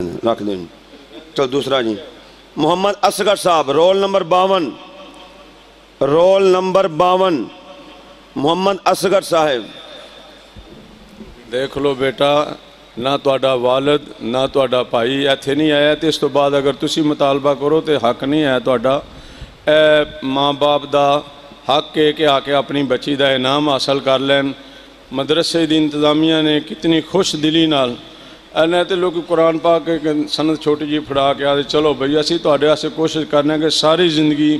रख दें चलो दूसरा जी मोहम्मद असगर साहब रोल नंबर बावन रोल नंबर बावन मोहम्मद असगर साहब ਦੇਖ ਲਓ ਬੇਟਾ ਨਾ ਤੁਹਾਡਾ ਵਾਲਦ ਨਾ ਤੁਹਾਡਾ ਭਾਈ ਇੱਥੇ ਨਹੀਂ ਆਇਆ ਤੇ ਇਸ ਤੋਂ ਬਾਅਦ ਅਗਰ ਤੁਸੀਂ ਮੁਤਾਲਬਾ ਕਰੋ ਤੇ ਹੱਕ ਨਹੀਂ ਹੈ ਤੁਹਾਡਾ ਇਹ ਮਾਂ-ਬਾਪ ਦਾ ਹੱਕ ਹੈ ਕਿ ਆ ਕੇ ਆਪਣੀ ਬੱਚੀ ਦਾ ਇਨਾਮ ਹਾਸਲ ਕਰ ਲੈਣ ਮਦਰਸੇ ਦੀ ਇੰਤਜ਼ਾਮੀਆਂ ਨੇ ਕਿਤਨੀ ਖੁਸ਼ ਦਿਲੀ ਨਾਲ ਇਹਨਾਂ ਤੇ ਲੋਕ ਕੁਰਾਨ ਪਾ ਕੇ ਇੱਕ ਸਨਦ ਛੋਟੀ ਜੀ ਫੜਾ ਕੇ ਆਦੇ ਚਲੋ ਭਈ ਅਸੀਂ ਤੁਹਾਡੇ ਵਾਸਤੇ ਕੋਸ਼ਿਸ਼ ਕਰਨਾ ਕਿ ਸਾਰੀ ਜ਼ਿੰਦਗੀ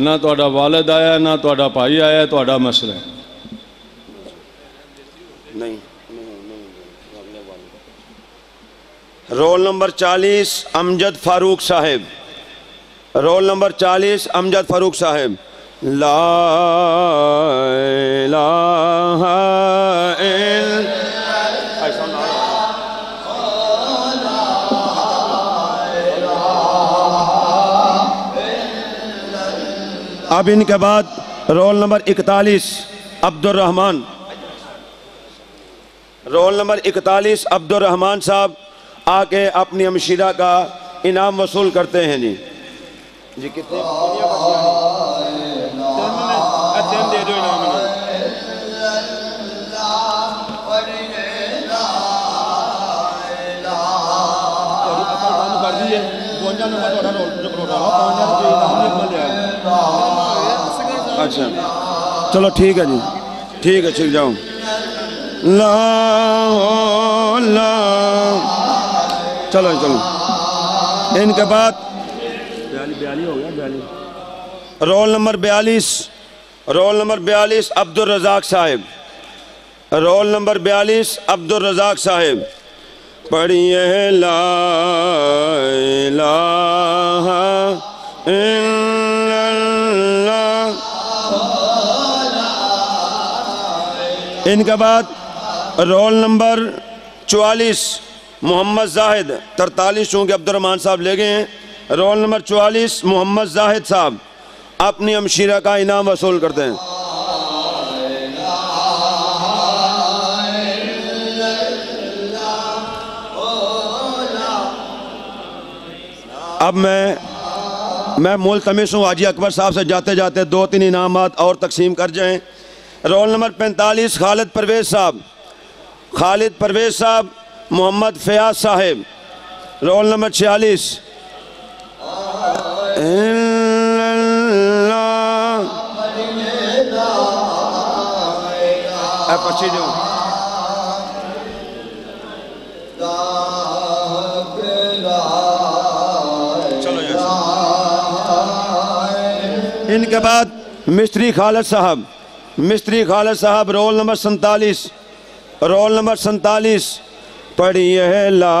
ਨਾ ਤੁਹਾਡਾ ਵਾਲਦ ਆਇਆ ਨਾ ਤੁਹਾਡਾ ਭਾਈ ਆਇਆ ਤੁਹਾਡਾ ਮਸਲਾ ਹੈ नहीं रोल नंबर चालीस अमजद फारूक साहब रोल नंबर चालीस अमजद फारूक साहब अब इनके बाद रोल नंबर इकतालीस अब्दुलरहमान रोल नंबर इकतालीस अब्दुलरहमान साहब, आके अपनी हमशीरा का इनाम वसूल करते हैं जी। जी, कितने अच्छा चलो ठीक है जी। ठीक है ठीक जाओ। ला ला। चलो चलो। इनके बाद रोल नंबर बयालीस, रोल नंबर बयालीस अब्दुल रजाक साहब। रोल नंबर बयालीस अब्दुल रजाक साहब। पढ़िए ला इल्लल्लाह। इनके बाद रोल नंबर चवालीस, मोहम्मद जाहिद, तरतालीस चूँकि अब्दुलरहमान साहब ले गए हैं। रोल नंबर चवालीस, मोहम्मद जाहिद साहब, अपनी अमशीरा का इनाम वसूल करते हैं। अब मैं मैं मुलतमिस हूँ, हाजी अकबर साहब से जाते जाते दो तीन इनामात और तकसीम कर जाएँ। रोल नंबर पैंतालीस, खालिद परवेज साहब। खालिद परवेज साहब, मोहम्मद फयाज साहेब। रोल नंबर छियालीस। चलो इनके बाद मिस्त्री खालिद साहब, मिस्त्री खालिद साहब, रोल नंबर सैतालीस, रोल नंबर सैतालीस, पढ़िए ला।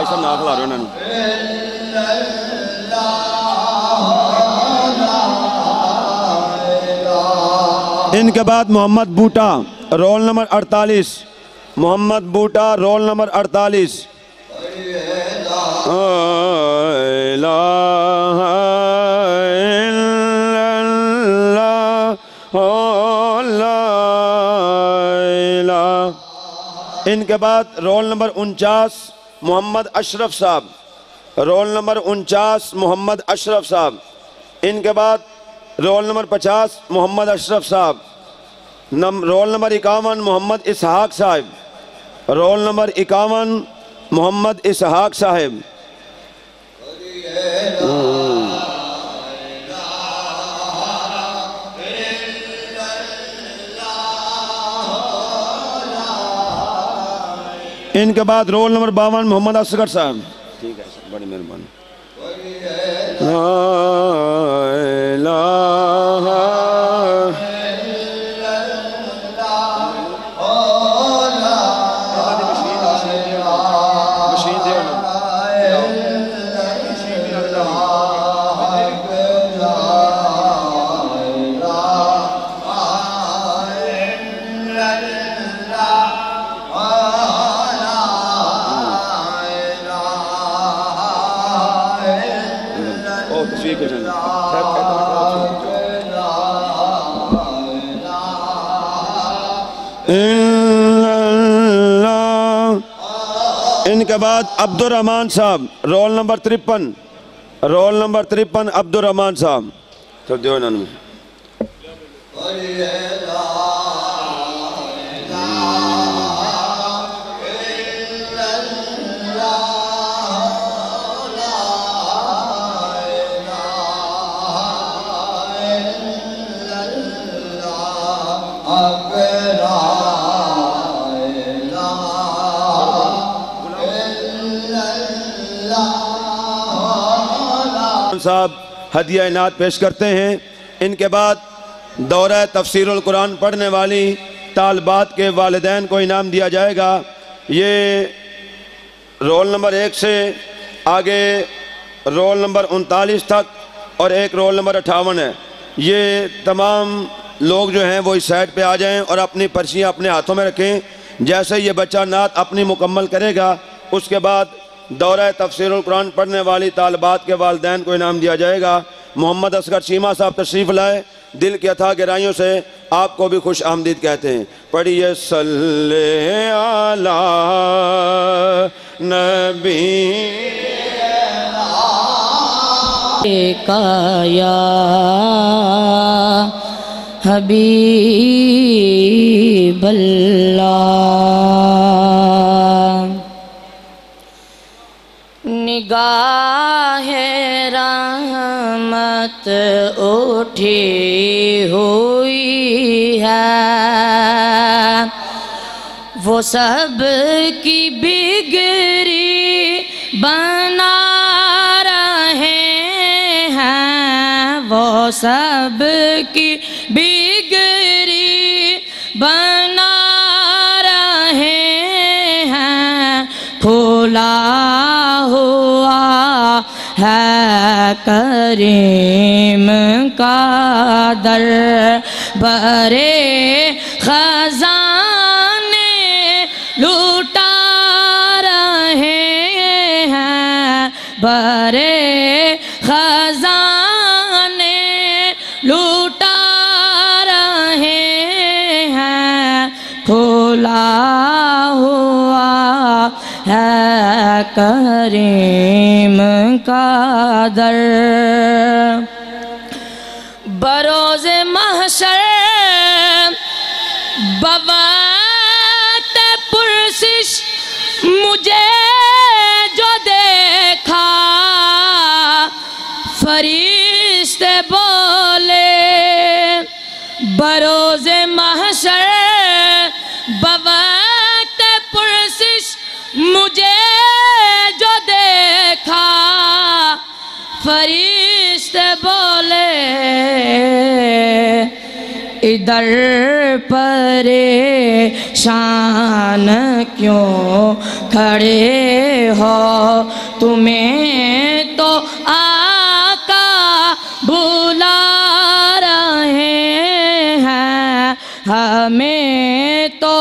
ऐसा ना खिला रहे इनके बाद मोहम्मद बूटा, रोल नंबर अड़तालीस, मोहम्मद बूटा, रोल नंबर अड़तालीस। इनके बाद रोल नंबर उनचास, मोहम्मद अशरफ साहब। रोल नंबर उनचास, मोहम्मद अशरफ साहब। इनके बाद रोल नंबर पचास, मोहम्मद अशरफ साहब। नम, रोल नंबर इक्यावन, मोहम्मद इसहाक साहब। रोल नंबर इक्यावन, मोहम्मद इसहाक साहब। इनके बाद रोल नंबर बावन मोहम्मद असगर साहब। ठीक है सर बड़ी मेहरबानी। ला इनके बाद अब्दुलरहमान साहब रोल नंबर तिरपन रोल नंबर तिरपन अब्दुलरहमान साहब। तो दो इन्होंने। साहब हदिया इनात पेश करते हैं। इनके बाद दौरा तफसीरुल कुरान पढ़ने वाली तालबात के वालदेन को इनाम दिया जाएगा। ये रोल नंबर एक से आगे रोल नंबर उनतालीस तक और एक रोल नंबर अट्ठावन है। ये तमाम लोग जो हैं वो इस साइड पे आ जाएँ और अपनी पर्चियाँ अपने हाथों में रखें। जैसे ये बच्चा नात अपनी मुकम्मल करेगा, उसके बाद दौरा तफसर कुरान पढ़ने वाली तालबात के वालदेन को इनाम दिया जाएगा। मोहम्मद असगर चीमा साहब तशरीफ़ लाए। दिल की अथा गहराइयों से आपको भी खुश आमदीद कहते हैं। पढ़िए सल्ले आला नबी। काया हबीबल्ला। रहमत उठी हुई है। वो सब की बिगड़ी बना रहे हैं। वो सब की बिगड़ी बना रहे हैं। खुला हुआ है। करीम का दर बरे खजाने लूटा रहे हैं। बरे खजाने लूटा रहे हैं। खुला हुआ है करीम का दर बरोज महशर बवात पुरसिश मुझे जो देखा फरिश्ते बोले बरोज इधर परेशान क्यों खड़े हो? तुम्हें तो आका बुला रहे हैं। हमें तो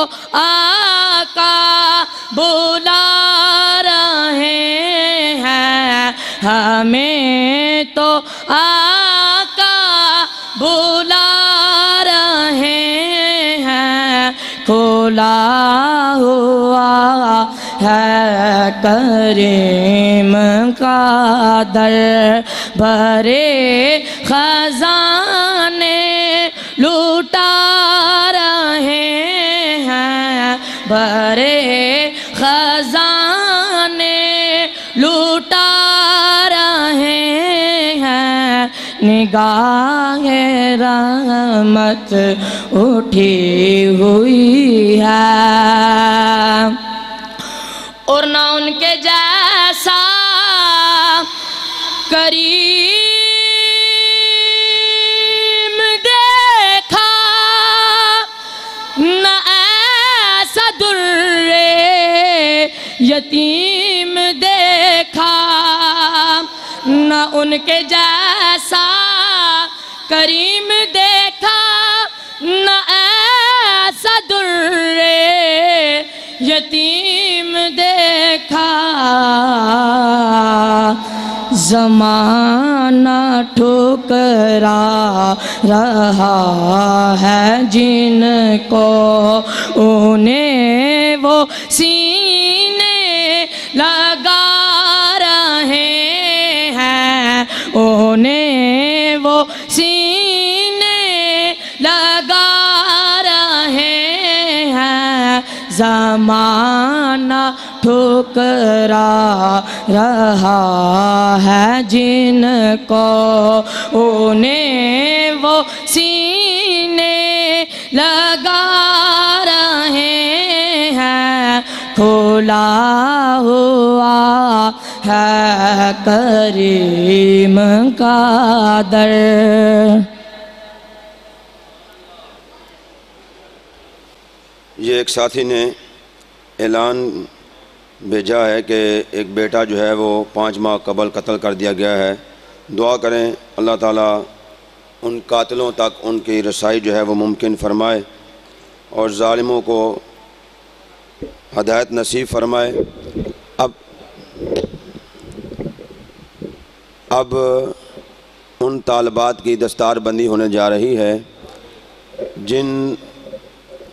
खुला हुआ है करीम का दर। भरे खजाने लूटा रहे हैं। भरे खजाने लूटा रहे हैं। निगाह रहमत उठी हुई है। और ना उनके जैसा दुर्रे यतीम देखा, न उनके जैसा करीम देखा। न यतीम देखा। जमाना ठुकरा रहा है जिनको, उन्हें वो सीने लगा रहे हैं। उन्हें वो जमाना ठुकरा रहा है जिनको। उन्हें वो सीने लगा रहे हैं। खुला हुआ है करीम का दर। ये एक साथी ने ऐलान भेजा है कि एक बेटा जो है वो पाँच माह कबल कत्ल कर दिया गया है। दुआ करें, अल्लाह ताला उन कातलों तक उनकी रसाई जो है वो मुमकिन फरमाए और ालिमों को हदायत नसीब फरमाए। अब अब उन तालबात की दस्तार बंदी होने जा रही है, जिन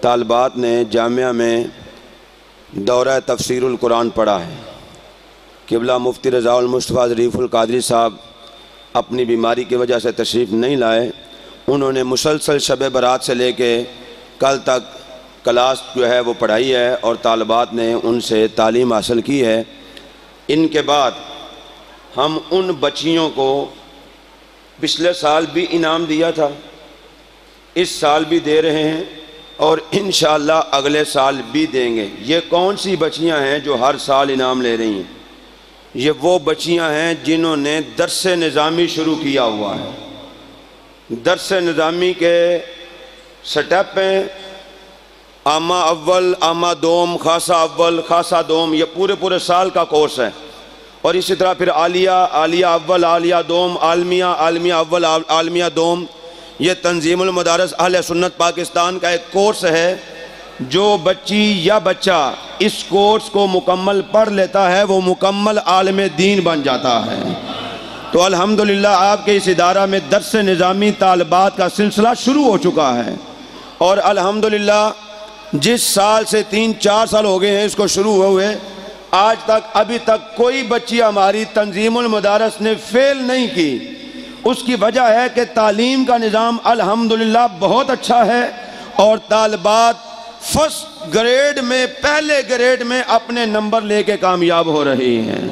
तालबात ने जामिया में दौरा तफसीरुल कुरान पढ़ा है। किबला मुफ्ती रज़ाउल मुस्तफ़ा ज़रीफ़ुल कादरी साहब अपनी बीमारी की वजह से तशरीफ़ नहीं लाए। उन्होंने मुसलसल शब बारात से लेके कल तक क्लास जो है वो पढ़ाई है और तालबात ने उनसे तालीम हासिल की है। इनके बाद हम उन बच्चियों को पिछले साल भी इनाम दिया था। इस साल भी दे रहे हैं। और इन अगले साल भी देंगे। ये कौन सी बच्चियाँ हैं जो हर साल इनाम ले रही हैं? ये वो बच्चियाँ हैं जिन्होंने दरस निज़ामी शुरू किया हुआ है। दरस निज़ामी के स्टेप हैं, आमा अव्वल, आमा दोम, खासा अव्वल, खासा दोम, ये पूरे पूरे साल का कोर्स है। और इसी तरह फिर आलिया आलिया अव्वल, आलिया दोम, आलमिया आलमिया अव्वल, आलमिया दोम ये तंजीमुल मदारस अहल सुन्नत पाकिस्तान का एक कोर्स है, जो बच्ची या बच्चा इस कोर्स को मुकम्मल पढ़ लेता है, वो मुकम्मल आलम दीन बन जाता है। तो अल्हम्दुलिल्लाह, आपके इस इदारा में दरस निज़ामी तालबात का सिलसिला शुरू हो चुका है। और अल्हम्दुलिल्लाह, जिस साल से तीन, चार साल हो गए हैं, इसको शुरू हुए, आज तक, अभी तक कोई बच्ची हमारी तंजीमुल मदारस ने फेल नहीं की। उसकी वजह है कि तालीम का निज़ाम अल्हम्दुलिल्लाह बहुत अच्छा है और तालबात फ़र्स्ट ग्रेड में, पहले ग्रेड में अपने नंबर लेके कामयाब हो रही हैं।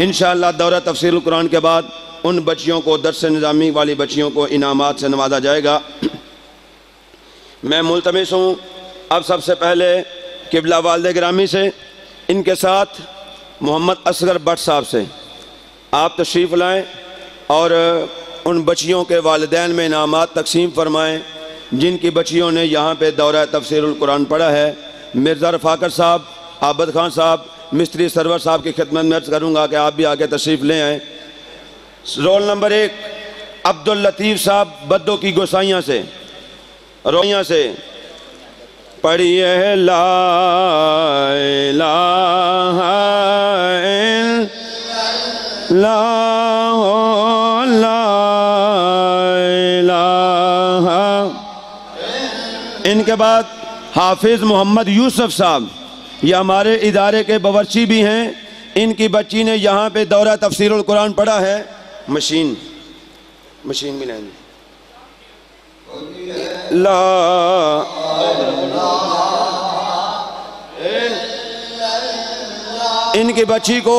इन दौरा तफसील कुरान के बाद उन बच्चियों को, दरस निज़ामी वाली बच्चियों को इनामात से नवाजा जाएगा। मैं मुलतमस हूँ। अब सबसे पहले किबला वालद ग्रामी से, इनके साथ मोहम्मद असगर भट्ट साहब से। आप तशरीफ़ लाएँ। और उन बच्चियों के वालदेन में इनाम तकसीम फरमाएँ, जिनकी बच्चियों ने यहाँ पर दौरा तफसरकुरान पढ़ा है। मिर्ज़ा रफाकर साहब, आबद खान साहब, मिस्त्री सरवर साहब की खिदमत में अर्ज़ करूँगा कि आप भी आगे तशरीफ़ ले आएँ। रोल नंबर एक, अब्दुल लतीफ़ साहब बद्दो की गोसाइयाँ से। रोइयाँ से। पढ़िए ला ला ला इनके बाद हाफिज़ मोहम्मद यूसुफ साहब, ये हमारे इदारे के बावरची भी हैं। इनकी बच्ची ने यहाँ पे दौरा तफसीर कुरान पढ़ा है। मशीन मशीन भी लेंगे ला इनकी बच्ची को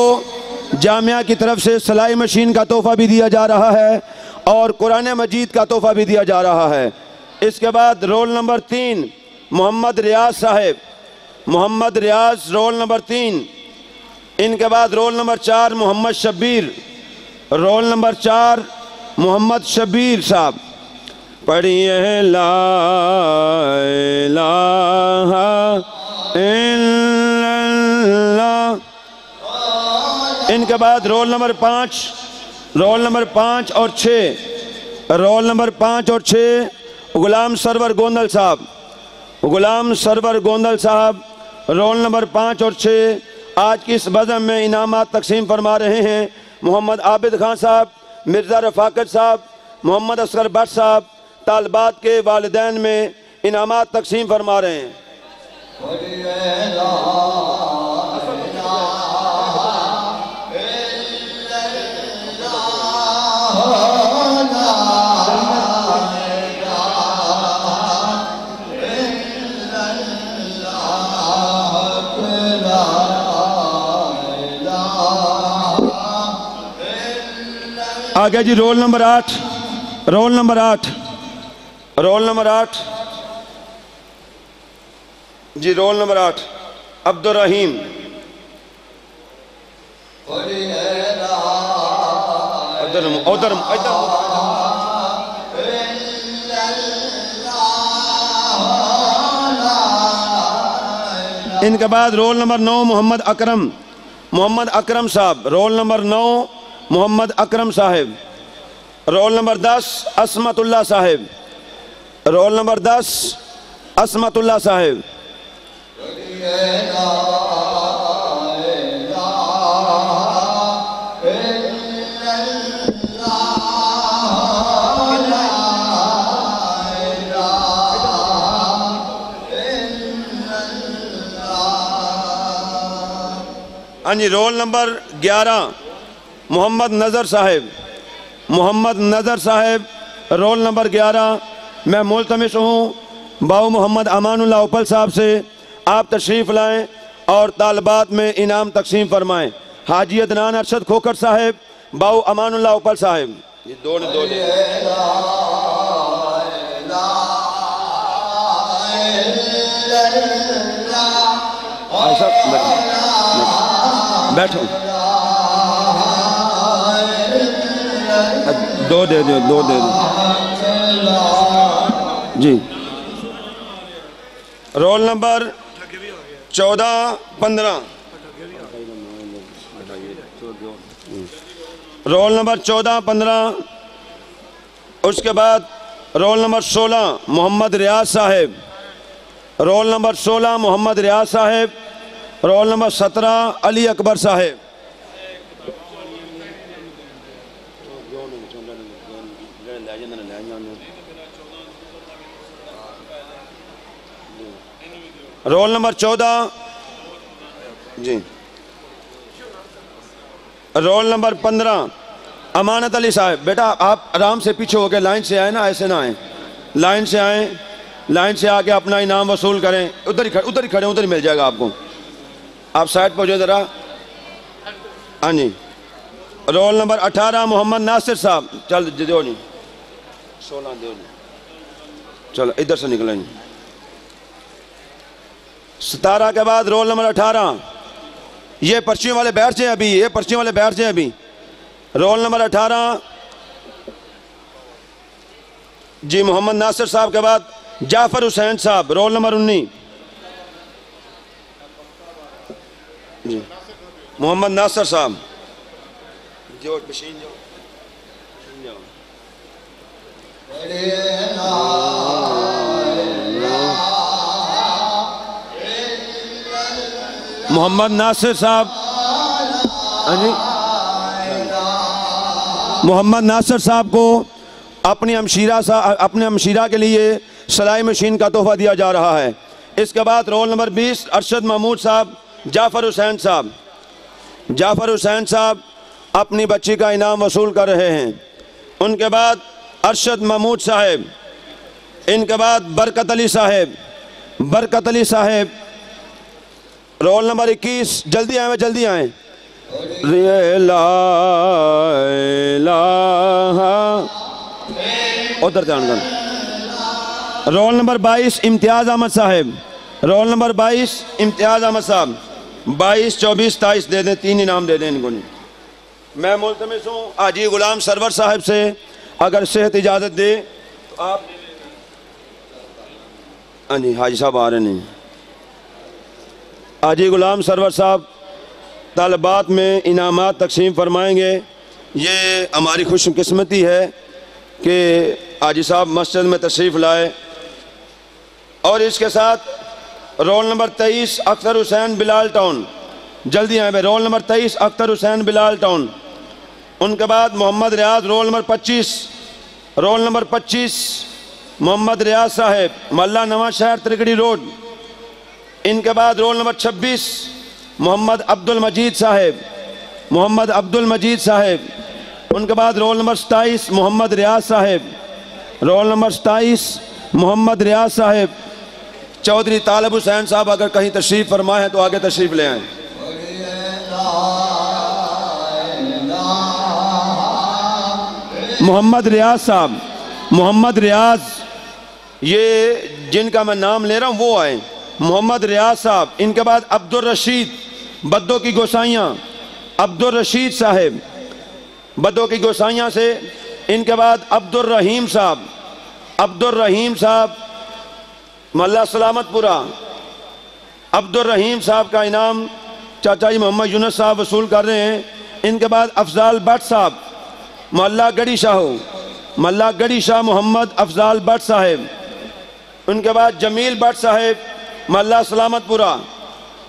जामिया की तरफ़ से सिलाई मशीन का तोहफ़ा भी दिया जा रहा है और कुरान मजीद का तोहफ़ा भी दिया जा रहा है। इसके बाद रोल नंबर तीन, मोहम्मद रियाज साहेब। मोहम्मद रियाज रोल नंबर तीन। इनके बाद रोल नंबर चार, मोहम्मद शब्बीर। रोल नंबर चार, मोहम्मद शब्बीर साहब। पढ़िए ला इनके बाद रोल नंबर पाँच, रोल नंबर पाँच और छः। रोल नंबर पाँच और छः गुलाम सरवर गोंदल साहब, गुलाम सरवर गोंदल साहब, रोल नंबर पाँच और छः आज की इस बज़म में इनाम तकसीम फरमा रहे हैं मोहम्मद आबिद खान साहब, मिर्ज़ा रफाकत साहब, मोहम्मद असगर भट्ट साहब तालबात के वालदेन में इनाम तकसीम फरमा रहे हैं। आगे जी, रोल नंबर आठ, रोल नंबर आठ, रोल नंबर आठ। जी, रोल नंबर आठ, अब्दुल रहीम। उधर उधर इनके बाद रोल नंबर नौ, मोहम्मद अकरम मोहम्मद अकरम साहब। रोल नंबर नौ मोहम्मद अकरम साहिब। रोल नंबर दस, असमतुल्ला साहिब। रोल नंबर दस, असमतुल्ला साहिब। हाँ जी, रोल नंबर ग्यारह। मोहम्मद नज़र साहिब मोहम्मद नज़र साहिब रोल नंबर ग्यारह मैं मुलतमस हूँ। बाऊ मोहम्मद अमानुल्लाह उपल साहब से आप तशरीफ़ लाएँ और तालबात में इनाम तकसीम फरमाएँ। हाजी अदनान अरशद खोखर साहिब बाऊ अमानुल्लाह उपल साहिब। ये दो ने दो ने। बैठो। दो दे दो दो दे दो। जी। रोल नंबर चौदह, पंद्रह। रोल नंबर चौदह, पंद्रह। उसके बाद रोल नंबर सोलह, मोहम्मद रियाज साहेब। रोल नंबर सोलह, मोहम्मद रियाज साहेब। रोल नंबर सत्रह, अली अकबर साहेब। रोल नंबर चौदह। जी। रोल नंबर पंद्रह। अमानत अली साहब बेटा आप आराम से पीछे हो गए लाइन से आए ना ऐसे ना आए। लाइन से आए लाइन से आके अपना इनाम वसूल करें। उधर ही खड़े उधर ही खड़े उधर ही मिल जाएगा आपको। आप साइड पर जाओ ज़रा। हाँ जी। रोल नंबर अठारह मोहम्मद नासिर साहब। चल दो नहीं। सोलह दो चलो इधर से निकले नहीं सतारह के बाद रोल नंबर अठारह। ये पर्चियों वाले बैठ जाए अभी ये पर्चियों वाले बैठ जाए अभी। रोल नंबर अठारह। जी मोहम्मद नासिर साहब के बाद जाफ़र हुसैन साहब रोल नंबर उन्नीस। जी मोहम्मद नासिर साहब। जो मशीन जो मोहम्मद नासिर साहब। मोहम्मद नासिर साहब को अपनी अमशीरा सा अपने अमशीरा के लिए सिलाई मशीन का तोहफा दिया जा रहा है। इसके बाद रोल नंबर 20 अरशद महमूद साहब जाफ़र हुसैन साहब। जाफ़र हुसैन साहब अपनी बच्ची का इनाम वसूल कर रहे हैं। उनके बाद अरशद महमूद साहब, इनके बाद बरकत अली साहब, बरकत अली साहब, रोल नंबर 21 जल्दी आए जल्दी आए। रे ला इलाहा उधर रोल नंबर 22 इम्तियाज़ अहमद साहब। रोल नंबर 22 इम्तियाज़ अहमद साहब। 22 24 तेईस दे दें, तीन इनाम दे दें इनको। मैं मुलतमस हूँ, आजी गुलाम सरवर साहब से। अगर सेहत इजाज़त दे तो आप हाँ जी, हाजी साहब आ रहे नहीं हाजी गुलाम सरवर साहब, तालबात में इनामात तकसीम फरमाएँगे। ये हमारी खुशकस्मती है कि हाजी साहब मस्जिद में तशरीफ़ लाए। और इसके साथ रोल नंबर तेईस अख्तर हुसैन बिलाल टाउन। जल्दी आए भाई, रोल नंबर तेईस अख्तर हुसैन बिलाल टाउन। उनके बाद मोहम्मद रियाज रोल नंबर पच्चीस, रोल नंबर पच्चीस, मोहम्मद रियाज साहेब, मल्ला नवा शहर त्रिकड़ी रोड। इनके बाद रोल नंबर छब्बीस, मोहम्मद अब्दुल मजीद साहेब, मोहम्मद अब्दुल मजीद साहेब। उनके बाद रोल नंबर सताईस, मोहम्मद रियाज साहेब। रोल नंबर सताईस, मोहम्मद रियाज साहेब। चौधरी तालब हुसैन साहब, अगर कहीं तशरीफ़ फरमा है तो आगे तशरीफ़ ले आएँ। मोहम्मद रियाज साहब, मोहम्मद रियाज, ये जिनका मैं नाम ले रहा हूँ, वो आए। मोहम्मद रियाज साहब, इनके बाद अब्दुल रशीद, बद्दो की गोसाइयाँ। अब्दुल रशीद साहेब, बद्दो की गोसाइयाँ से। इनके बाद अब्दुल रहीम साहब, अब्दुल रहीम साहब, मल्ला सलामतपुरा। अब्दुल रहीम साहब का इनाम चाचा जी मोहम्मद यूनस साहब वसूल कर रहे हैं। इनके बाद अफजाल भट्ट साहब मोहल्ला गढ़ी शाहू मल्ला गढ़ी शाह मोहम्मद अफजाल भट्ट साहेब। उनके बाद जमील भट्ट साहेब मोहल्ला सलामतपुरा।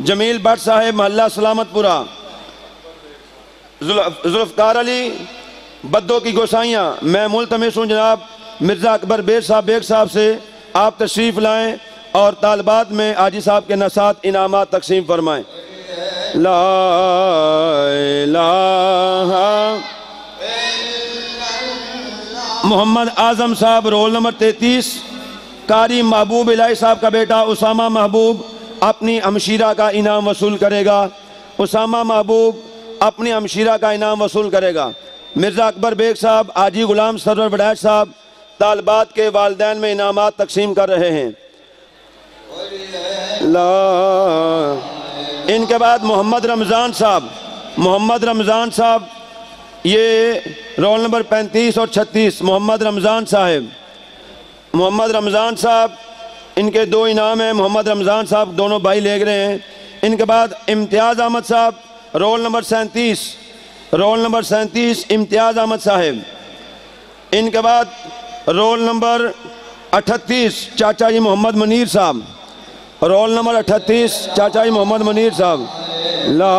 जमील भट्ट साहेब मोहल्ला सलामतपुरा। जुल्फ- जुल्फकार अली, बद्दो की गोसाइयाँ। मैं मुलतमस हूँ जनाब मिर्ज़ा अकबर बेर साहब, बेग साहब से। आप तशरीफ़ लाएँ और तालबात में आजी साहब के नसात इनाम तकसीम फरमाएँ। ला इलाहा मोहम्मद आज़म साहब रोल नंबर तैतीस, कारी महबूब इलाई साहब का बेटा उसामा महबूब अपनी हमशीरा का इनाम वसूल करेगा। उसामा महबूब अपनी हमशीरा का इनाम वसूल करेगा। मिर्ज़ा अकबर बेग साहब, आजी गुलाम सरवर बडैच साहब तालबात के वालदेन में इनाम तकसीम कर रहे हैं। ला, इनके बाद मोहम्मद रमज़ान साहब, मोहम्मद रमज़ान साहब ये रोल नंबर 35 और 36 मोहम्मद रमज़ान साहब। मोहम्मद रमज़ान साहब, इनके दो इनाम हैं। मोहम्मद रमज़ान साहब दोनों भाई ले रहे हैं। इनके बाद इम्तियाज़ अहमद साहब, रोल नंबर सैंतीस। रोल नंबर सैंतीस, इम्तियाज़ अहमद साहब। इनके बाद रोल नंबर अठतीस, चाचा जी मोहम्मद मुनीर साहब। रोल नंबर अठतीस, चाचा जी मोहम्मद मनीर साहब। ला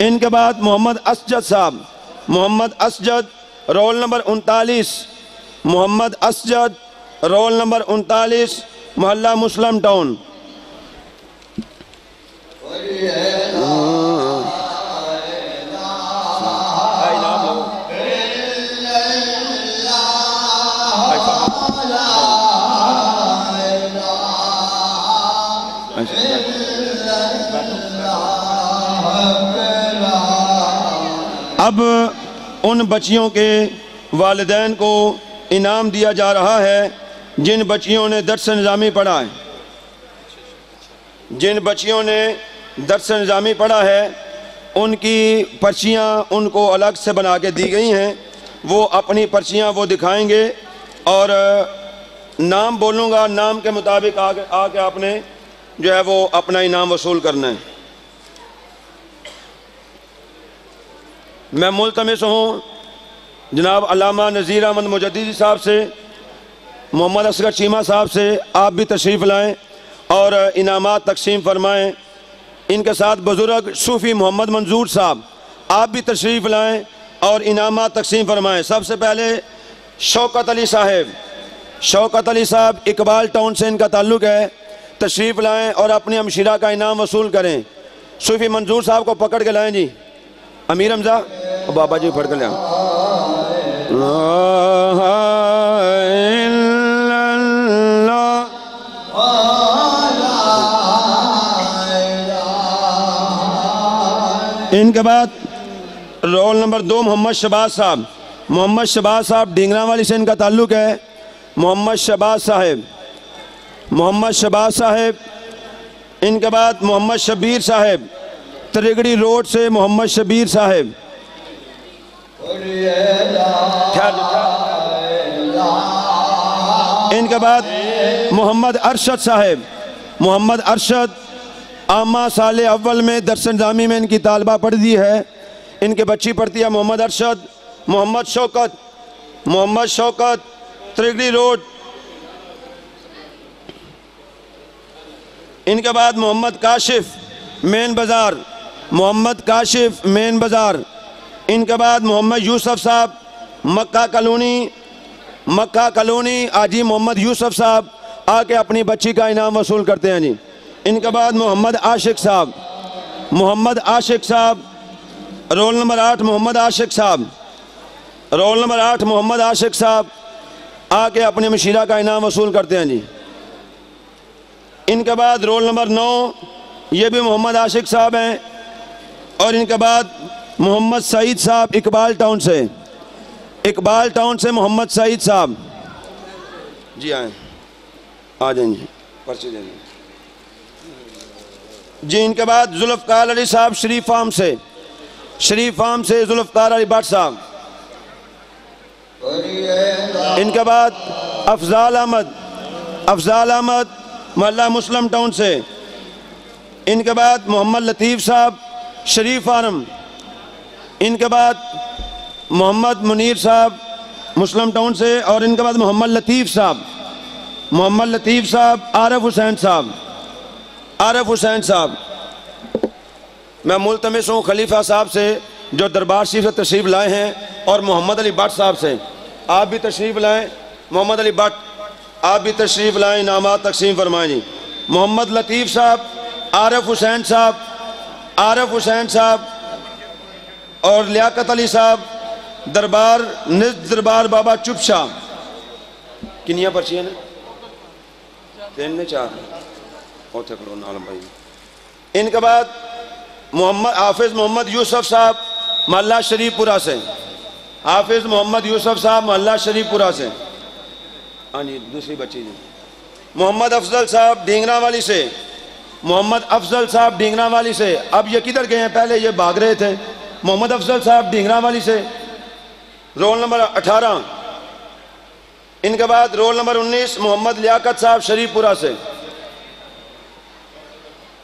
इनके बाद मोहम्मद असजद साहब। मोहम्मद असजद, रोल नंबर उनतालीस। मोहम्मद असजद, रोल नंबर उनतालीस, मोहल्ला मुस्लिम टाउन। अब उन बच्चियों के वालदेन को इनाम दिया जा रहा है, जिन बच्चियों ने दरस निज़ामी पढ़ा है। जिन बच्चियों ने दरस निज़ामी पढ़ा है, उनकी पर्चियाँ उनको अलग से बना के दी गई हैं। वो अपनी पर्चियाँ वो दिखाएँगे और नाम बोलूँगा, नाम के मुताबिक आके आके आपने जो है वो अपना इनाम वसूल करना है। मैं मुलतमस हूँ। जनाब अलामा नज़ीर अहमद मुजद्दी साहब से, मोहम्मद असगर चीमा साहब से आप भी तशरीफ़ लाएँ और इनामात तकसीम फरमाएँ। इनके साथ बुज़ुर्ग सूफ़ी मोहम्मद मंजूर साहब, आप भी तशरीफ़ लाएँ और इनामात तकसीम फरमाएँ। सबसे पहले शौकत अली साहेब। शौकत अली साहब इकबाल टाउन से इनका ताल्लुक़ है। तशरीफ़ लाएँ और अपनी हमशीरा का इनाम वसूल करें। सूफ़ी मंजूर साहब को पकड़ के लाएँ जी। अमीर हमजा और बाबा जी फड़ के ले इनके बाद रोल नंबर दो मोहम्मद शबाज साहब। मोहम्मद शबाज साहब ढींगरा वाली से इनका ताल्लुक़ है। मोहम्मद शबाज साहेब, मोहम्मद शबाज साहेब, इनके बाद मोहम्मद शबीर साहेब। त्रिगड़ी रोड से मोहम्मद शबीर साहेब। इनके बाद मोहम्मद अरशद साहेब। मोहम्मद अरशद आमा साल अव्वल में दरस जामी में इनकी तालबा पढ़ दी है। इनके बच्ची पढ़ती है मोहम्मद अरशद, मोहम्मद शौकत मोहम्मद शौकत, त्रिगड़ी रोड। इनके बाद मोहम्मद काशिफ, मेन बाज़ार। मोहम्मद काशिफ मेन बाज़ार। इनके बाद मोहम्मद यूसुफ साहब, मक्का कॉलोनी मक्का कॉलोनी, आजी मोहम्मद यूसुफ साहब आके अपनी बच्ची का इनाम वसूल करते हैं जी। इनके बाद मोहम्मद आशिक साहब, मोहम्मद आशिक साहब, रोल नंबर आठ मोहम्मद आशिक साहब, रोल नंबर आठ मोहम्मद आशिक साहब आके अपने मशीरा का इनाम वसूल करते हैं जी। इनके बाद रोल नंबर नौ, ये भी मोहम्मद आशिक साहब हैं। और इनके बाद मोहम्मद सईद साहब इकबाल टाउन से। इकबाल टाउन से मोहम्मद सईद साहब। जी आए। आ जाएँ जी पर्ची दे जी, इनके बाद जुल्फ़कार अली साहब शरीफ फार्म से। शरीफ फार्म से जुल्फ़कार अली भट्ट साहब। इनके बाद अफजाल अहमद। अफजाल अहमद मोहल्ला मुस्लिम टाउन से। इनके बाद मोहम्मद लतीफ़ साहब। शरीफ फार्म इनके बाद मोहम्मद मुनीर साहब मुस्लिम टाउन से और इनके बाद मोहम्मद लतीफ़ साहब। मोहम्मद लतीफ़ साहब, आरफ हुसैन साहब। आरफ हुसैन साहब। मैं मुलतमस हूँ खलीफा साहब से, जो दरबार शरीफ से तशरीफ़ लाए हैं और मोहम्मद अली भट्ट साहब से। आप भी तशरीफ़ लाएँ, मोहम्मद अली भट्ट, आप भी तशरीफ़ लाएँ, इनामात तकसीम फरमाएँ जी। मोहम्मद लतीफ़ साहब, आरफ हुसैन साहब आरफ हुसैन साहब और लियाकत अली साहब, दरबार, निज दरबार बाबा चुप शाह किनिया पर्चियाँ ने? तीन ने चार। उथे नालम भाई। इनके बाद मोहम्मद, हाफिज़ मोहम्मद यूसुफ साहब मोहल्ला शरीफपुरा से। हाफिज़ मोहम्मद यूसुफ साहब मोहल्ला शरीफपुरा से। हाँ जी, दूसरी बच्ची जी। मोहम्मद अफजल साहब ढींगरा वाली से। मोहम्मद अफजल साहब ढींगरा वाली से। अब ये किधर गए हैं? पहले ये भाग रहे थे। मोहम्मद अफजल साहब ढींगरा वाली से। रोल नंबर अठारह। इनके बाद रोल नंबर उन्नीस, मोहम्मद लियाकत साहब शरीफपुरा से।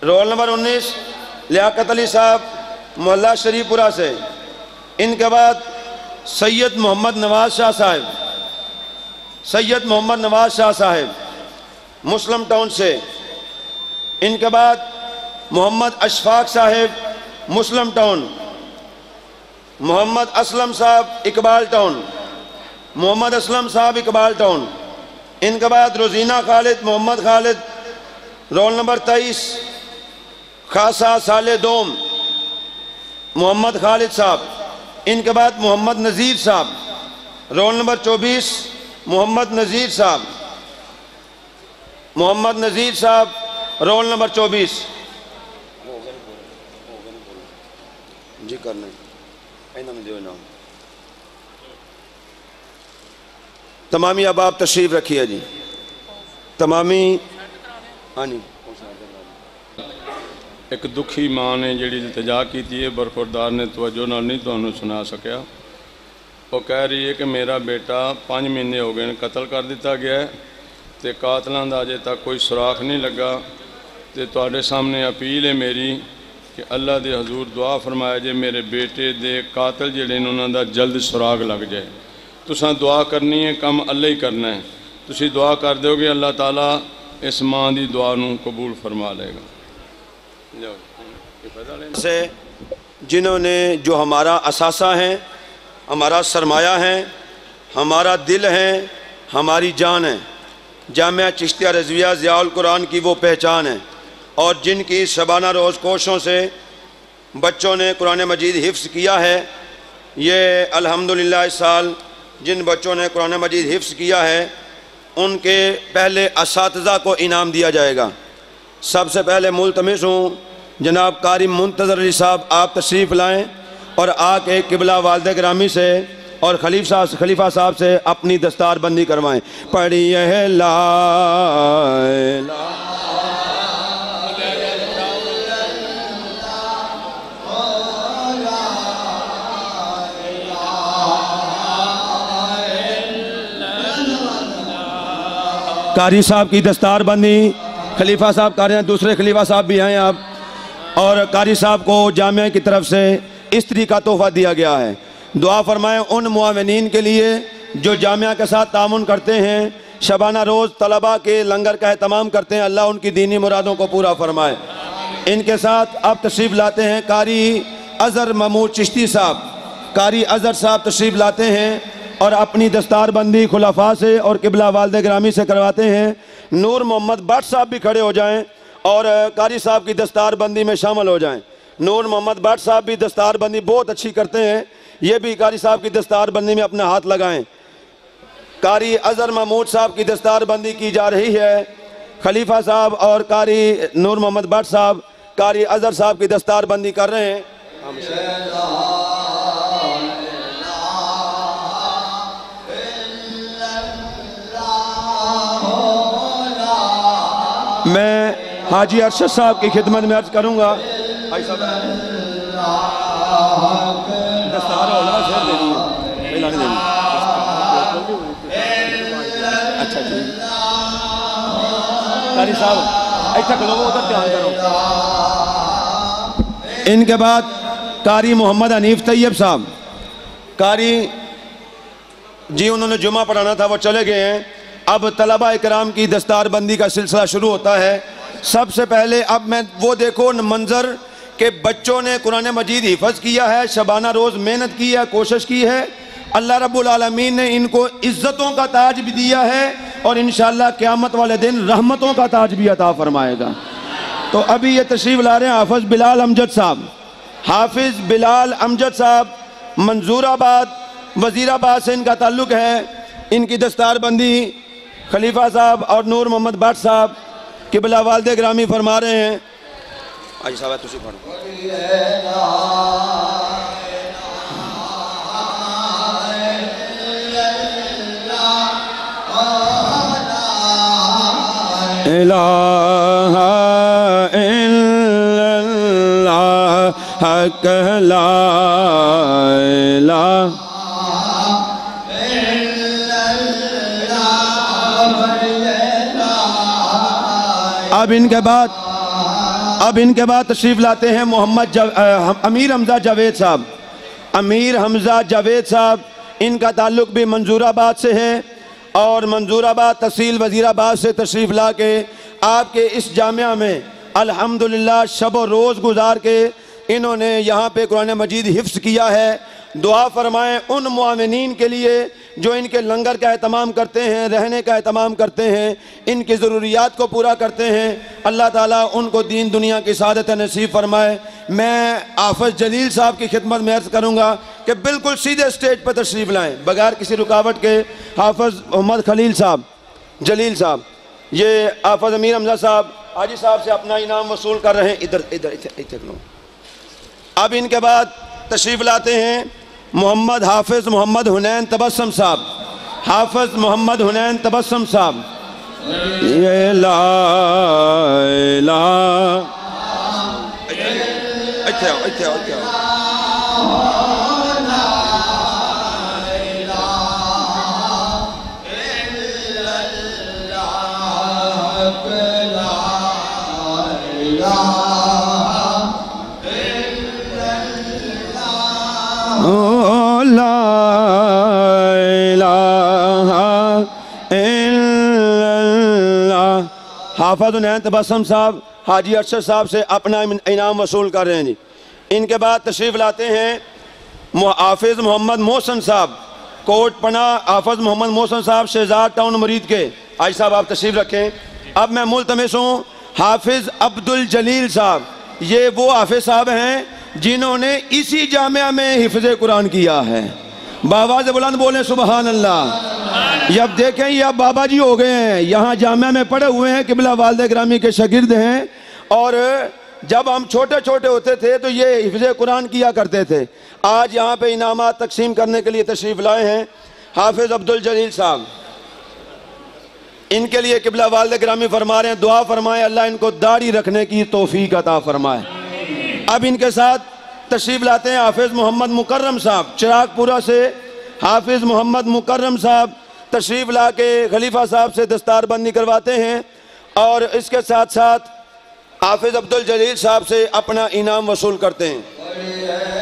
रोल नंबर उन्नीस, लियाकत अली साहब मोहल्ला शरीफपुरा से। इनके बाद सैयद मोहम्मद नवाज़ शाह साहब। सैयद मोहम्मद नवाज़ शाह साहब, मुस्लिम टाउन से। इनके बाद मोहम्मद अशफाक साहेब, मुस्लिम टाउन। मोहम्मद असलम साहब, इकबाल टाउन। मोहम्मद असलम साहब, इकबाल टाउन। इनके बाद रोजीना खालिद, मोहम्मद खालिद, रोल नंबर तेईस, खासा साले दोम मोहम्मद खालिद साहब। इनके बाद मोहम्मद नज़ीर साहब। रोल नंबर चौबीस, मोहम्मद नज़ीर साहब। मोहम्मद नज़ीर साहब रोल नंबर चौबीस जी करना इन्होंने दो नाम तमामी अब आप तशरीफ़ रखिए जी तमामी हाँ जी ਇੱਕ ਦੁਖੀ ਮਾਂ ਨੇ ਜਿਹੜੀ ਇਲਤਜਾ ਕੀਤੀ ਹੈ ਬਰਖੁਰਦਾਰ ਨੇ ਤਵੱਜੋ ਨਾਲ ਨਹੀਂ ਤੁਹਾਨੂੰ ਸੁਣਾ ਸਕਿਆ ਉਹ ਕਹਿ ਰਹੀ ਹੈ ਕਿ ਮੇਰਾ ਬੇਟਾ 5 ਮਹੀਨੇ ਹੋ ਗਏ ਨੇ ਕਤਲ ਕਰ ਦਿੱਤਾ ਗਿਆ ਹੈ ਤੇ ਕਾਤਲਾਂ ਦਾ ਅਜੇ ਤੱਕ ਕੋਈ ਸੁਰਾਖ ਨਹੀਂ ਲੱਗਾ ਤੇ ਤੁਹਾਡੇ ਸਾਹਮਣੇ ਅਪੀਲ ਹੈ ਮੇਰੀ ਕਿ ਅੱਲਾ ਦੇ ਹਜ਼ੂਰ ਦੁਆ ਫਰਮਾਇਆ ਜੇ ਮੇਰੇ ਬੇਟੇ ਦੇ ਕਾਤਲ ਜਿਹੜੇ ਨੇ ਉਹਨਾਂ ਦਾ ਜਲਦ ਸੁਰਾਗ ਲੱਗ ਜਾਏ ਤੁਸੀਂ ਦੁਆ ਕਰਨੀ ਹੈ ਕੰਮ ਅੱਲਾ ਹੀ ਕਰਨਾ ਹੈ ਤੁਸੀਂ ਦੁਆ ਕਰ ਦਿਓਗੇ ਅੱਲਾਹ ਤਾਲਾ ਇਸ ਮਾਂ ਦੀ ਦੁਆ ਨੂੰ ਕਬੂਲ ਫਰਮਾ ਲਏਗਾ जाओ ये फैदा लेना से जिन्होंने जो हमारा असासा है हमारा सरमाया है हमारा दिल है हमारी जान है जामिया चिश्तिया रजविया ज़ियाउल कुरान की वो पहचान है और जिनकी शबाना रोज़ कोशों से बच्चों ने कुरान मजीद हिफ्स किया है, ये अल्हम्दुलिल्लाह इस साल जिन बच्चों ने कुरान मजीद हिफ्स किया है, उनके पहले इस को इनाम दिया जाएगा। सबसे पहले मुलतमस हूँ, जनाब कारी मुंतज़र अली साहब, आप तशरीफ़ लाएँ और आके किबला वालद ग्रामी से और खलीफ साहब खलीफा साहब से अपनी दस्तार बंदी करवाएँ। पढ़िए ला, ला- कारी साहब की दस्तार बंदी। खलीफा साहब कारी दूसरे खलीफा साहब भी हैं आप और कारी साहब को जामिया की तरफ़ से इस्त्री का तोहफा दिया गया है। दुआ फरमाएँ उन मुआवनीन के लिए जो जामिया के साथ तामुन करते हैं। शबाना रोज़ तलबा के लंगर का अहतमाम करते हैं। अल्लाह उनकी दीनी मुरादों को पूरा फरमाए। इनके साथ अब तशरीफ़ लाते हैं कारी अज़हर महमूद चिश्ती साहब। कारी अज़हर साहब तशरीफ़ लाते हैं। और अपनी दस्तारबंदी खुलाफा से और किबला वालद ग्रामी से करवाते हैं। नूर मोहम्मद भट्ट साहब भी खड़े हो जाएँ और कारी साहब की दस्तारबंदी में शामिल हो जाएँ। नूर मोहम्मद भट्ट साहब भी दस्तारबंदी बहुत अच्छी करते हैं। ये भी कारी साहब की दस्तारबंदी में अपना हाथ लगाएँ। कारी अजहर महमूद साहब की दस्तारबंदी की जा रही है। खलीफा साहब और कारी नूर मोहम्मद भट्ट साहब, कारी अजहर साहब की दस्तारबंदी कर रहे हैं। मैं हाजी अरशद साहब की खिदमत में अर्ज़ करूँगा। अच्छा जी। साहब इनके बाद कारी मोहम्मद हनीफ तैयब साहब। कारी, जी उन्होंने जुमा पढ़ाना था, वो चले गए हैं। अब तलबा इकराम की दस्तार बंदी का सिलसिला शुरू होता है। सबसे पहले अब मैं वो देखो मंजर के बच्चों ने कुरान मजीद हिफज किया है, शबाना रोज़ मेहनत की है, कोशिश की है। अल्लाह रब्बुल आलमीन ने इनको इज्जतों का ताज भी दिया है और इन क़यामत वाले दिन रहमतों का ताज भी अता फरमाएगा। तो अभी ये तशरीफ़ ला रहे हैं हाफिज़ बिलाल अमजद साहब। हाफिज़ बिलाल अमजद साहब मंजूराबाद, वज़ीराबाद से इनका ताल्लुक़ है। इनकी दस्तार बंदी खलीफा साहब और नूर मोहम्मद भट्ट साहब किबला वालदे ग्रामी फरमा रहे हैं। आज साहब तुसी पढ़ो। इलाहा इल्लल्लाह हक ला इलाहा अब इनके बाद, अब इनके बाद तशरीफ़ लाते हैं मोहम्मद अमीर हमजा जावेद साहब। अमीर हमजा जावेद साहब, इनका ताल्लुक़ भी मंजूराबाद से है और मंजूराबाद तहसील वज़ीराबाद से तशरीफ़ ला के आपके इस जामिया में अल्हम्दुलिल्लाह शब रोज़ गुजार के इन्होंने यहाँ पे कुरान मजीद हिफ्स किया है। दुआ फरमाएँ उन मामिन के लिए जो इनके लंगर का अहतमाम करते हैं, रहने का अहतमाम करते हैं, इनकी ज़रूरियात को पूरा करते हैं, अल्लाह ताला उनको दीन दुनिया की सादत नसीब फरमाए। मैं आफज जलील साहब की खिदमत में अर्ज़ करूँगा कि बिल्कुल सीधे स्टेज पर तशरीफ़ लाएँ, बगैर किसी रुकावट के। हाफज मोहम्मद खलील साहब, जलील साहब, ये आफज अमीर हमजा साहब, हाजी साहब से अपना इनाम वसूल कर रहे हैं। इधर इधर इधर इधर। अब इनके बाद तशरीफ़ लाते हैं। मोहम्मद हाफिज़ मोहम्मद हुनैन तबस्सम साहब। हाफिज़ मोहम्मद हुनैन तबस्सम साहब। ये ला ला। अच्छा अच्छा इत्थे इल्लल्लाह हाफिज उनैन तबस्सम साहब, हाजी अरशद साहब से अपना इनाम वसूल कर रहे हैं जी। इनके बाद तशरीफ़ लाते हैं हाफिज मोहम्मद मोहसन साहब कोट पना हाफिज मोहम्मद मोहसन साहब, शहजाद टाउन मरीद के। आज साहब, आप तशरीफ़ रखें। अब मैं मुलतमस हूँ, हाफिज अब्दुल जलील साहब। ये वो हाफिज साहब हैं जिन्होंने इसी जामिया में हिफ्ज कुरान किया है। बाबा से बुलंद बोले सुबहान अल्लाह ये अब देखें ये अब बाबा जी हो गए हैं। यहाँ जामिया में पड़े हुए हैं, किबला वालद ग्रामी के शगिर्द हैं। और जब हम छोटे छोटे होते थे तो ये हिफ्ज कुरान किया करते थे। आज यहाँ पे इनाम तकसीम करने के लिए तशरीफ़ लाए हैं। हाफिज़ अब्दुल जलील साहब, इनके लिए किबला वालद ग्रामी फरमा रहे हैं। दुआ फरमाए, अल्लाह इनको दाढ़ी रखने की तोफ़ी अता फरमाए। अब इनके साथ तशरीफ़ लाते हैं हाफिज़ मोहम्मद मुकर्रम साहब। चिरागपुरा से हाफिज़ मोहम्मद मुकर्रम साहब तशरीफ़ ला के खलीफा साहब से दस्तार बंदी करवाते हैं और इसके साथ साथ हाफिज़ अब्दुल जलील साहब से अपना इनाम वसूल करते हैं।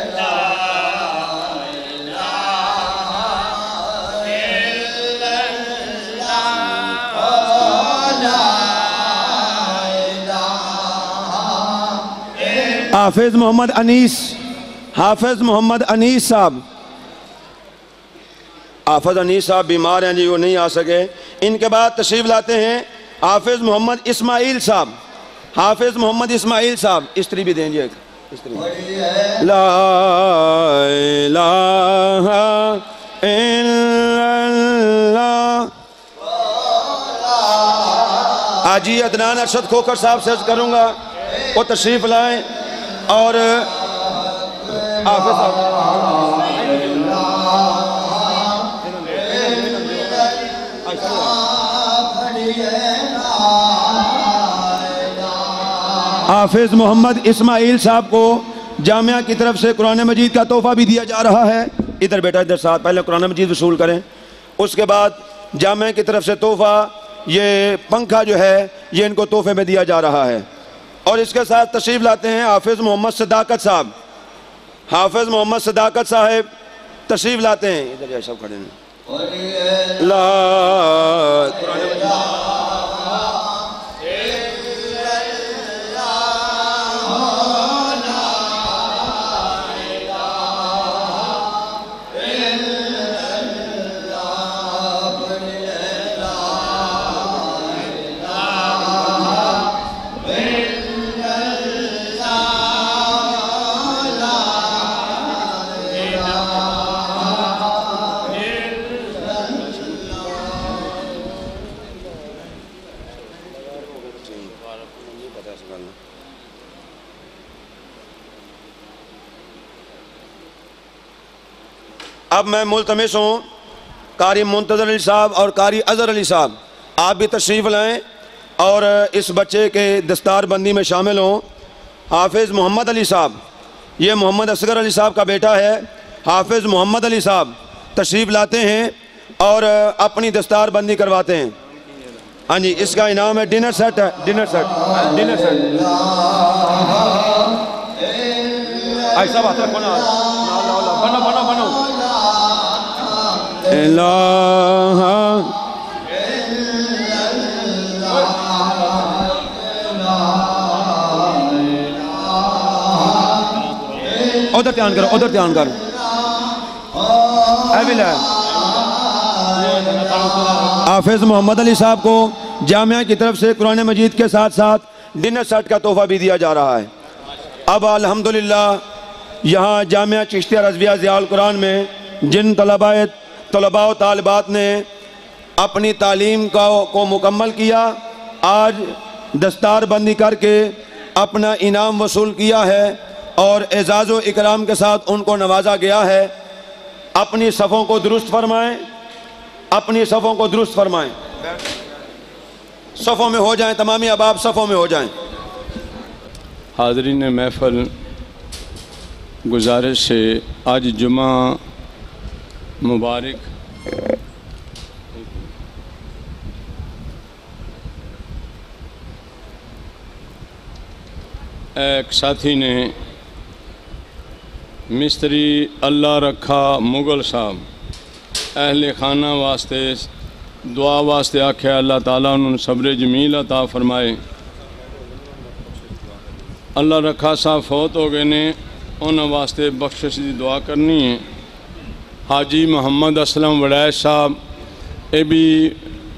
हाफिज़ मोहम्मद अनीस, हाफिज़ मोहम्मद अनीस साहब। हाफिज़ अनीस साहब बीमार हैं जी, वो नहीं आ सके। इनके बाद तशरीफ़ लाते हैं हाफिज़ मोहम्मद इस्माइल साहब। हाफिज़ मोहम्मद इस्माइल साहब स्त्री भी देंगे स्त्री ला इलाहा अदनान अरशद खोकर साहब से करूँगा, वो तशरीफ़ लाएँ। और हाफिज मोहम्मद इस्माइल साहब को जामिया की तरफ़ से कुरान मजीद का तोहफा भी दिया जा रहा है। इधर बेटा, इधर साथ, पहले कुरान मजीद वसूल करें। उसके बाद जामिया की तरफ़ से तोहफा, ये पंखा जो है, ये इनको तोहफे में दिया जा रहा है। और इसके साथ तशरीफ़ लाते हैं हाफिज़ मोहम्मद सदाकत साहब। हाफिज़ मोहम्मद सदाकत साहब तशरीफ़ लाते हैं। इधर सब खड़े हैं ला अब मैं मुलतमस हूँ कारी मुंतजर अली साहब और कारी अज़हर अली साहब। आप भी तशरीफ़ लाएँ और इस बच्चे के दस्तार बंदी में शामिल हों। हाफिज़ मोहम्मद अली साहब ये मोहम्मद असगर अली साहब का बेटा है। हाफिज़ मोहम्मद अली साहब तशरीफ़ लाते हैं और अपनी दस्तार बंदी करवाते हैं। हाँ जी इसका इनाम है डिनर सेट है डिनर सेट डिनर सेट। ऐसा बात रखो ना। इलाहा उधर ध्यान करो, उधर ध्यान करो। हाफिज मोहम्मद अली साहब को जामिया की तरफ़ से कुरान मजीद के साथ साथ डिनर सेट का तोहफा भी दिया जा रहा है। अब अल्हम्दुलिल्लाह, यहाँ जामिया चिश्तिया रजविया ज़ियाल कुरान में जिन तलबा तलबा तालिबात ने अपनी तालीम का को मुकम्मल किया। आज दस्तार बंदी करके अपना इनाम वसूल किया है और एजाज़ इकराम के साथ उनको नवाजा गया है। अपनी सफ़ों को दुरुस्त फरमाएँ। अपनी सफ़ों को दुरुस्त फरमाएँ। सफ़ों में हो जाएँ, तमामी अबाब सफ़ों में हो जाएँ। हाजरीन महफल गुजारिश से आज जुमा मुबारक। एक साथी ने मिस्त्री अल्लाह रखा मुगल साहब। अहले खाना वास्ते, दुआ वास्ते आख्या अल्लाह ताला उन्होंने सब्र जमील अता फरमाए। अल्लाह रखा साहब फौत हो गए ने, उन्होंने वास्ते बख्शिश की दुआ करनी है। हाजी मोहम्मद असलम वड़ैश साहब ये भी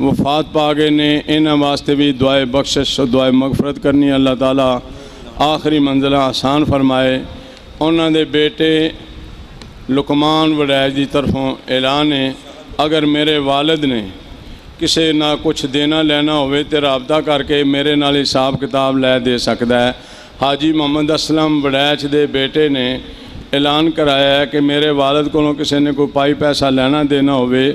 वफात पा गए ने इन्होंने वास्ते भी दुआए बख्शिश दुआए मगफरत करनी। अल्लाह ताला आखिरी मंजिल आसान फरमाए। उन्होंने बेटे लुकमान वड़ैश की तरफों ऐलान है, अगर मेरे वालिद ने किसी ना कुछ देना लेना होवे तो रबता करके मेरे नाल हिसाब किताब लै दे सकता है। हाजी मोहम्मद असलम वड़ैच दे बेटे ने ਐਲਾਨ ਕਰਾਇਆ ਹੈ ਕਿ ਮੇਰੇ ਵਾਲਦ ਕੋਲੋਂ ਕਿਸੇ ਨੇ ਕੋਈ ਪਾਈ ਪੈਸਾ ਲੈਣਾ ਦੇਣਾ ਹੋਵੇ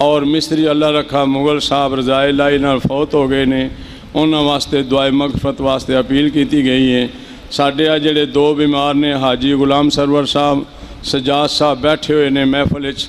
ਔਰ ਮਿਸਤਰੀ ਅੱਲਾ ਰੱਖਾ ਮੁਗਲ ਸਾਹਿਬ ਰਜ਼ਾਏ ਲਾਈ ਨਾਲ ਫੌਤ ਹੋ ਗਏ ਨੇ ਉਹਨਾਂ ਵਾਸਤੇ ਦੁਆਏ ਮਗਫਰਤ ਵਾਸਤੇ ਅਪੀਲ ਕੀਤੀ ਗਈ ਹੈ ਸਾਡੇ ਆ ਜਿਹੜੇ ਦੋ ਬਿਮਾਰ ਨੇ ਹਾਜੀ ਗੁਲਾਮ ਸਰਵਰ ਸਾਹਿਬ ਸਜਾਦ ਸਾਹਿਬ ਬੈਠੇ ਹੋਏ ਨੇ ਮਹਿਫਲ ਵਿੱਚ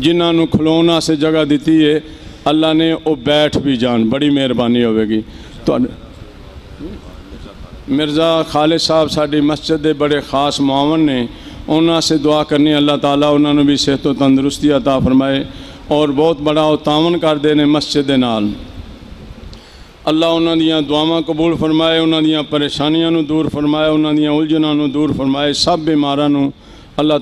ਜਿਨ੍ਹਾਂ ਨੂੰ ਖਲੋਣ ਵਾਸਤੇ ਜਗ੍ਹਾ ਦਿੱਤੀ ਏ अल्लाह ने वो बैठ भी जान बड़ी मेहरबानी होगी तो मिर्ज़ा खालिद साहब साड़ी मस्जिद के बड़े खास मुआवन ने उन्होंने से दुआ करनी अल्लाह ताला उन्होंने भी सेहत तंदुरुस्ती अता फरमाए और बहुत बड़ा वो तावन करते हैं मस्जिद के नाल अल्लाह उन्हों ਦੀਆਂ ਦੁਆਵਾਂ ਕਬੂਲ ਫਰਮਾਏ ਉਹਨਾਂ ਦੀਆਂ ਪਰੇਸ਼ਾਨੀਆਂ ਨੂੰ ਦੂਰ ਫਰਮਾਏ ਉਹਨਾਂ ਦੀਆਂ ਉਲਝਣਾਂ ਨੂੰ ਦੂਰ ਫਰਮਾਏ ਸਭ ਬਿਮਾਰਾਂ ਨੂੰ ਅੱਲਾਹ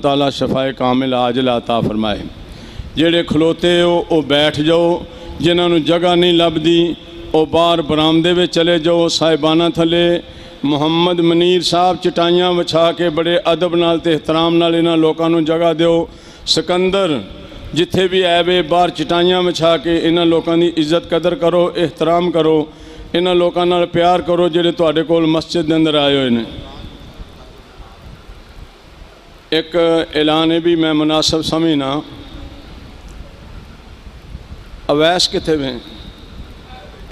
ਜਿਹੜੇ ਖਲੋਤੇ ਹੋ, ਉਹ ਬੈਠ ਜਾਓ। ਜਿਨ੍ਹਾਂ ਨੂੰ ਜਗ੍ਹਾ ਨਹੀਂ ਲੱਭਦੀ, ਉਹ ਬਾਹਰ ਬਰਾਮਦੇ ਵਿੱਚ ਚਲੇ ਜਾਓ। ਸਾਹਿਬਾਨਾਂ ਥੱਲੇ ਮੁਹੰਮਦ ਮਨੀਰ ਸਾਹਿਬ ਚਟਾਈਆਂ ਵਿਛਾ ਕੇ ਬੜੇ ਅਦਬ ਨਾਲ ਤੇ ਇhtਰਾਮ ਨਾਲ ਇਹਨਾਂ ਲੋਕਾਂ ਨੂੰ ਜਗ੍ਹਾ ਦਿਓ। ਸਿਕੰਦਰ, ਜਿੱਥੇ ਵੀ ਆਵੇ ਬਾਹਰ ਚਟਾਈਆਂ ਵਿਛਾ ਕੇ ਇਹਨਾਂ ਲੋਕਾਂ ਦੀ ਇੱਜ਼ਤ ਕਦਰ ਕਰੋ ਇhtਰਾਮ ਕਰੋ। ਇਹਨਾਂ ਲੋਕਾਂ ਨਾਲ ਪਿਆਰ ਕਰੋ ਜਿਹੜੇ ਤੁਹਾਡੇ ਕੋਲ ਮਸਜਿਦ ਦੇ ਅੰਦਰ ਆਏ ਹੋਏ ਨੇ। ਇੱਕ ਐਲਾਨ ਇਹ ਵੀ ਮੈਂ ਮੁਨਾਸਬ ਸਮਝਣਾ ਅਵੈਸ ਕਿੱਥੇ ਵੇ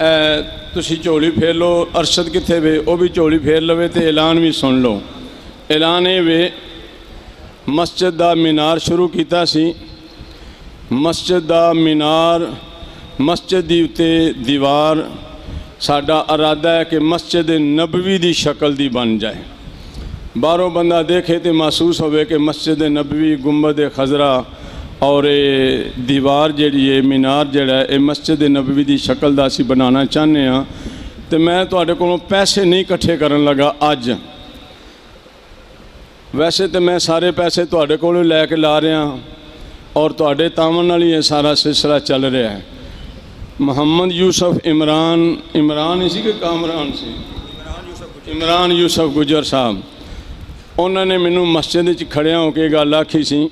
ਐ ਤੁਸੀਂ ਝੋਲੀ ਫੇਰ ਲਓ ਅਰਸ਼ਦ ਕਿੱਥੇ ਵੇ ਉਹ ਵੀ ਝੋਲੀ ਫੇਰ ਲਵੇ ਤੇ ਐਲਾਨ ਵੀ ਸੁਣ ਲਓ ਐਲਾਨ ਇਹ ਵੇ ਮਸਜਿਦ ਦਾ ਮੀਨਾਰ ਸ਼ੁਰੂ ਕੀਤਾ ਸੀ ਮਸਜਿਦ ਦਾ ਮੀਨਾਰ ਮਸਜਿਦ ਦੀ ਉੱਤੇ ਦੀਵਾਰ ਸਾਡਾ ਇਰਾਦਾ ਹੈ ਕਿ ਮਸਜਿਦ ਨਬਵੀ ਦੀ ਸ਼ਕਲ ਦੀ ਬਣ ਜਾਏ ਬਾਹਰੋਂ ਬੰਦਾ ਦੇਖੇ ਤੇ ਮਹਿਸੂਸ ਹੋਵੇ ਕਿ ਮਸਜਿਦ ਨਬਵੀ ਗੁੰਬਦ ਖਜ਼ਰਾ ਔਰ ਇਹ ਦੀਵਾਰ ਜਿਹੜੀ ਹੈ ਮੀਨਾਰ ਜਿਹੜਾ ਇਹ ਮਸਜਿਦ ਨਬਵੀ ਦੀ ਸ਼ਕਲ ਦਾ ਅਸੀਂ ਬਣਾਉਣਾ ਚਾਹੁੰਦੇ ਹਾਂ। ਤੇ ਮੈਂ ਤੁਹਾਡੇ ਕੋਲੋਂ ਪੈਸੇ ਨਹੀਂ ਇਕੱਠੇ ਕਰਨ ਲੱਗਾ ਅੱਜ। ਵੈਸੇ ਤੇ ਮੈਂ ਸਾਰੇ ਪੈਸੇ ਤੁਹਾਡੇ ਕੋਲੋਂ ਲੈ ਕੇ ਲਾ ਰਿਹਾ ਔਰ ਤੁਹਾਡੇ ਤਾਵਨ ਨਾਲ ਹੀ ਇਹ ਸਾਰਾ ਸਿਲਸਿਲਾ ਚੱਲ ਰਿਹਾ ਹੈ। ਮੁਹੰਮਦ ਯੂਸਫ ਇਮਰਾਨ ਇਮਰਾਨ ਹੀ ਸੀ ਕਿ ਕਾਮਰਾਨ ਸੀ? ਇਮਰਾਨ ਯੂਸਫ ਗੁਜਰ ਸਾਹਿਬ। ਉਹਨਾਂ ਨੇ ਮੈਨੂੰ ਮਸਜਿਦ ਵਿੱਚ ਖੜਿਆ ਹੋ ਕੇ ਗੱਲ ਆਖੀ ਸੀ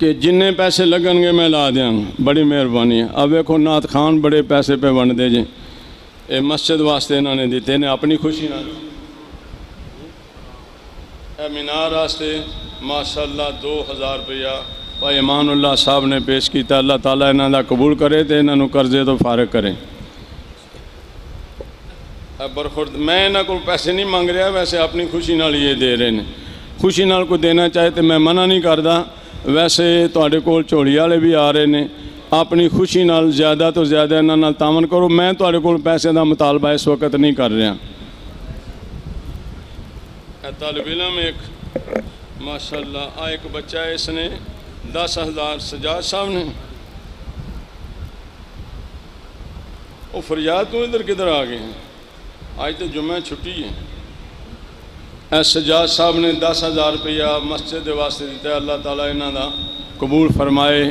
ਕਿ ਜਿੰਨੇ ਪੈਸੇ ਲੱਗਣਗੇ ਮੈਂ ਲਾ ਦਿਆਂਗਾ ਬੜੀ ਮਿਹਰਬਾਨੀ ਹੈ ਆ ਵੇਖੋ ਨਾਥ ਖਾਨ ਬੜੇ ਪੈਸੇ ਪੇ ਵੰਡਦੇ ਜੇ ਇਹ ਮਸਜਿਦ ਵਾਸਤੇ ਇਹਨਾਂ ਨੇ ਦਿੱਤੇ ਨੇ ਆਪਣੀ ਖੁਸ਼ੀ ਨਾਲ ਇਹ ਮੀਨਾਰ ਵਾਸਤੇ ਮਾਸ਼ਾਅੱਲਾ 2000 ਰੁਪਇਆ ਭਾਈ ਇਮਾਨੁੱਲਾ ਸਾਹਿਬ ਨੇ ਪੇਸ਼ ਕੀਤਾ ਅੱਲਾਹ ਤਾਲਾ ਇਹਨਾਂ ਦਾ ਕਬੂਲ ਕਰੇ ਤੇ ਇਹਨਾਂ ਨੂੰ ਕਰਜ਼ੇ ਤੋਂ ਫਾਰਗ ਕਰੇ ਇਹ ਬਰਖੁਰਦ ਮੈਂ ਇਹਨਾਂ ਕੋਲ ਪੈਸੇ ਨਹੀਂ ਮੰਗ ਰਿਹਾ ਵੈਸੇ ਆਪਣੀ ਖੁਸ਼ੀ ਨਾਲ ਹੀ ਇਹ ਦੇ ਰਹੇ ਨੇ ਖੁਸ਼ੀ ਨਾਲ ਕੋਈ ਦੇਣਾ ਚਾਹੇ ਤੇ ਮੈਂ ਮਨਾ ਨਹੀਂ ਕਰਦਾ ਵੈਸੇ ਤੁਹਾਡੇ ਕੋਲ ਝੋਲੀ ਵਾਲੇ ਵੀ ਆ ਰਹੇ ਨੇ। ਆਪਣੀ ਖੁਸ਼ੀ ਨਾਲ ਜ਼ਿਆਦਾ ਤੋਂ ਜ਼ਿਆਦਾ ਇਹਨਾਂ ਨਾਲ ਤਾਮਨ ਕਰੋ। ਮੈਂ ਤੁਹਾਡੇ ਕੋਲ ਪੈਸੇ ਦਾ ਮੁਤਾਲਬਾ ਇਸ ਵਕਤ ਨਹੀਂ ਕਰ ਰਿਹਾ। ਇਹ ਇਲਮ ਇੱਕ, ਮਾਸ਼ਾਅੱਲਾ, ਆ ਇੱਕ ਬੱਚਾ ਹੈ ਇਸਨੇ 10000 ਸਜਾਦ ਸਾਹਿਬ ਨੇ। ਉਹ ਫਰਿਆਦ ਤੋਂ ਇਧਰ ਕਿਧਰ ਆ ਗਏ? ਅੱਜ ਤੇ ਜੁਮਾ ਛੁੱਟੀ ਹੈ। ਸਜਾਦ ਸਾਹਿਬ ਨੇ 10000 ਰੁਪਇਆ ਮਸਜਿਦ ਦੇ ਵਾਸਤੇ ਦਿੱਤਾ ਅੱਲਾਹ ਤਾਲਾ ਇਹਨਾਂ ਦਾ ਕਬੂਲ ਫਰਮਾਏ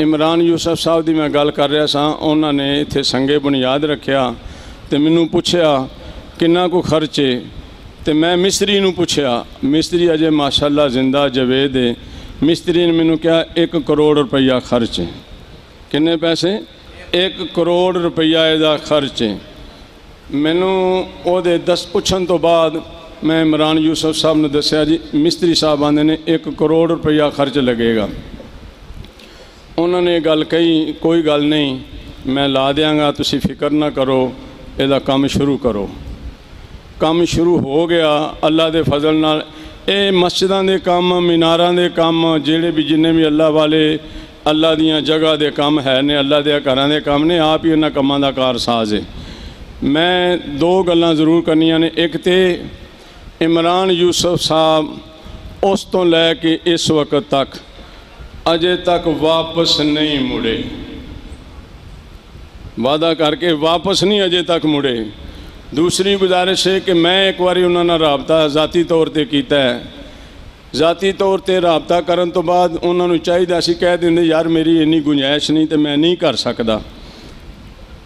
ਇਮਰਾਨ ਯੂਸਫ ਸਾਹਿਬ ਦੀ ਮੈਂ ਗੱਲ ਕਰ ਰਿਹਾ ਸਾਂ ਉਹਨਾਂ ਨੇ ਇੱਥੇ ਸੰਗੇ ਬੁਨਿਆਦ ਰੱਖਿਆ ਤੇ ਮੈਨੂੰ ਪੁੱਛਿਆ ਕਿੰਨਾ ਕੁ ਖਰਚੇ ਤੇ ਮੈਂ ਮਿਸਤਰੀ ਨੂੰ ਪੁੱਛਿਆ ਮਿਸਤਰੀ ਅਜੇ ਮਾਸ਼ਾਅੱਲਾ ਜ਼ਿੰਦਾ ਜਵੇਦ ਹੈ ਮਿਸਤਰੀ ਨੇ ਮੈਨੂੰ ਕਿਹਾ 1 ਕਰੋੜ ਰੁਪਈਆ ਖਰਚ ਹੈ ਕਿੰਨੇ ਪੈਸੇ 1 ਕਰੋੜ ਰੁਪਈਆ ਇਹਦਾ ਖਰਚ ਹੈ। ਮੈਨੂੰ ਉਹਦੇ 10 ਪੁੱਛਣ ਤੋਂ ਬਾਅਦ ਮੈਂ ਇਮਰਾਨ ਯੂਸਫ ਸਾਹਿਬ ਨੂੰ ਦੱਸਿਆ ਜੀ, ਮਿਸਤਰੀ ਸਾਹਿਬ ਆਂਦੇ ਨੇ 1 ਕਰੋੜ ਰੁਪਈਆ ਖਰਚ ਲੱਗੇਗਾ। ਉਹਨਾਂ ਨੇ ਗੱਲ ਕਹੀ, ਕੋਈ ਗੱਲ ਨਹੀਂ, ਮੈਂ ਲਾ ਦਿਆਂਗਾ, ਤੁਸੀਂ ਫਿਕਰ ਨਾ ਕਰੋ, ਇਹਦਾ ਕੰਮ ਸ਼ੁਰੂ ਕਰੋ। ਕੰਮ ਸ਼ੁਰੂ ਹੋ ਗਿਆ ਅੱਲਾ ਦੇ ਫਜ਼ਲ ਨਾਲ। ਇਹ ਮਸਜਿਦਾਂ ਦੇ ਕੰਮ, ਮੀਨਾਰਾਂ ਦੇ ਕੰਮ, ਜਿਹੜੇ ਵੀ ਜਿੰਨੇ ਵੀ ਅੱਲਾ ਵਾਲੇ ਅੱਲਾ ਦੀਆਂ ਜਗ੍ਹਾ ਦੇ ਕੰਮ ਹੈ ਨੇ ਅੱਲਾ ਦੇ ਘਰਾਂ ਦੇ ਕੰਮ ਨੇ ਆਪ ਹੀ ਉਹਨਾਂ ਕੰਮਾਂ ਦਾ ਕਾਰਸਾਜ਼ ਹੈ ਮੈਂ ਦੋ ਗੱਲਾਂ ਜ਼ਰੂਰ ਕਰਨੀਆਂ ਨੇ ਇੱਕ ਤੇ ਇਮਰਾਨ ਯੂਸਫ ਸਾਹਿਬ ਉਸ ਤੋਂ ਲੈ ਕੇ ਇਸ ਵਕਤ ਤੱਕ ਅਜੇ ਤੱਕ ਵਾਪਸ ਨਹੀਂ ਮੁੜੇ ਵਾਦਾ ਕਰਕੇ ਵਾਪਸ ਨਹੀਂ ਅਜੇ ਤੱਕ ਮੁੜੇ ਦੂਸਰੀ ਗੁਜ਼ਾਰਿਸ਼ ਹੈ ਕਿ ਮੈਂ ਇੱਕ ਵਾਰੀ ਉਹਨਾਂ ਨਾਲ ਰਾਬਤਾ ਜ਼ਾਤੀ ਤੌਰ ਤੇ ਕੀਤਾ ਹੈ ਜ਼ਾਤੀ ਤੌਰ ਤੇ ਰਾਬਤਾ ਕਰਨ ਤੋਂ ਬਾਅਦ ਉਹਨਾਂ ਨੂੰ ਚਾਹੀਦਾ ਸੀ, ਕਹਿ ਦਿੰਦੇ, ਯਾਰ, ਮੇਰੀ ਇੰਨੀ ਗੁੰਜਾਇਸ਼ ਨਹੀਂ ਤੇ ਮੈਂ ਨਹੀਂ ਕਰ ਸਕਦਾ।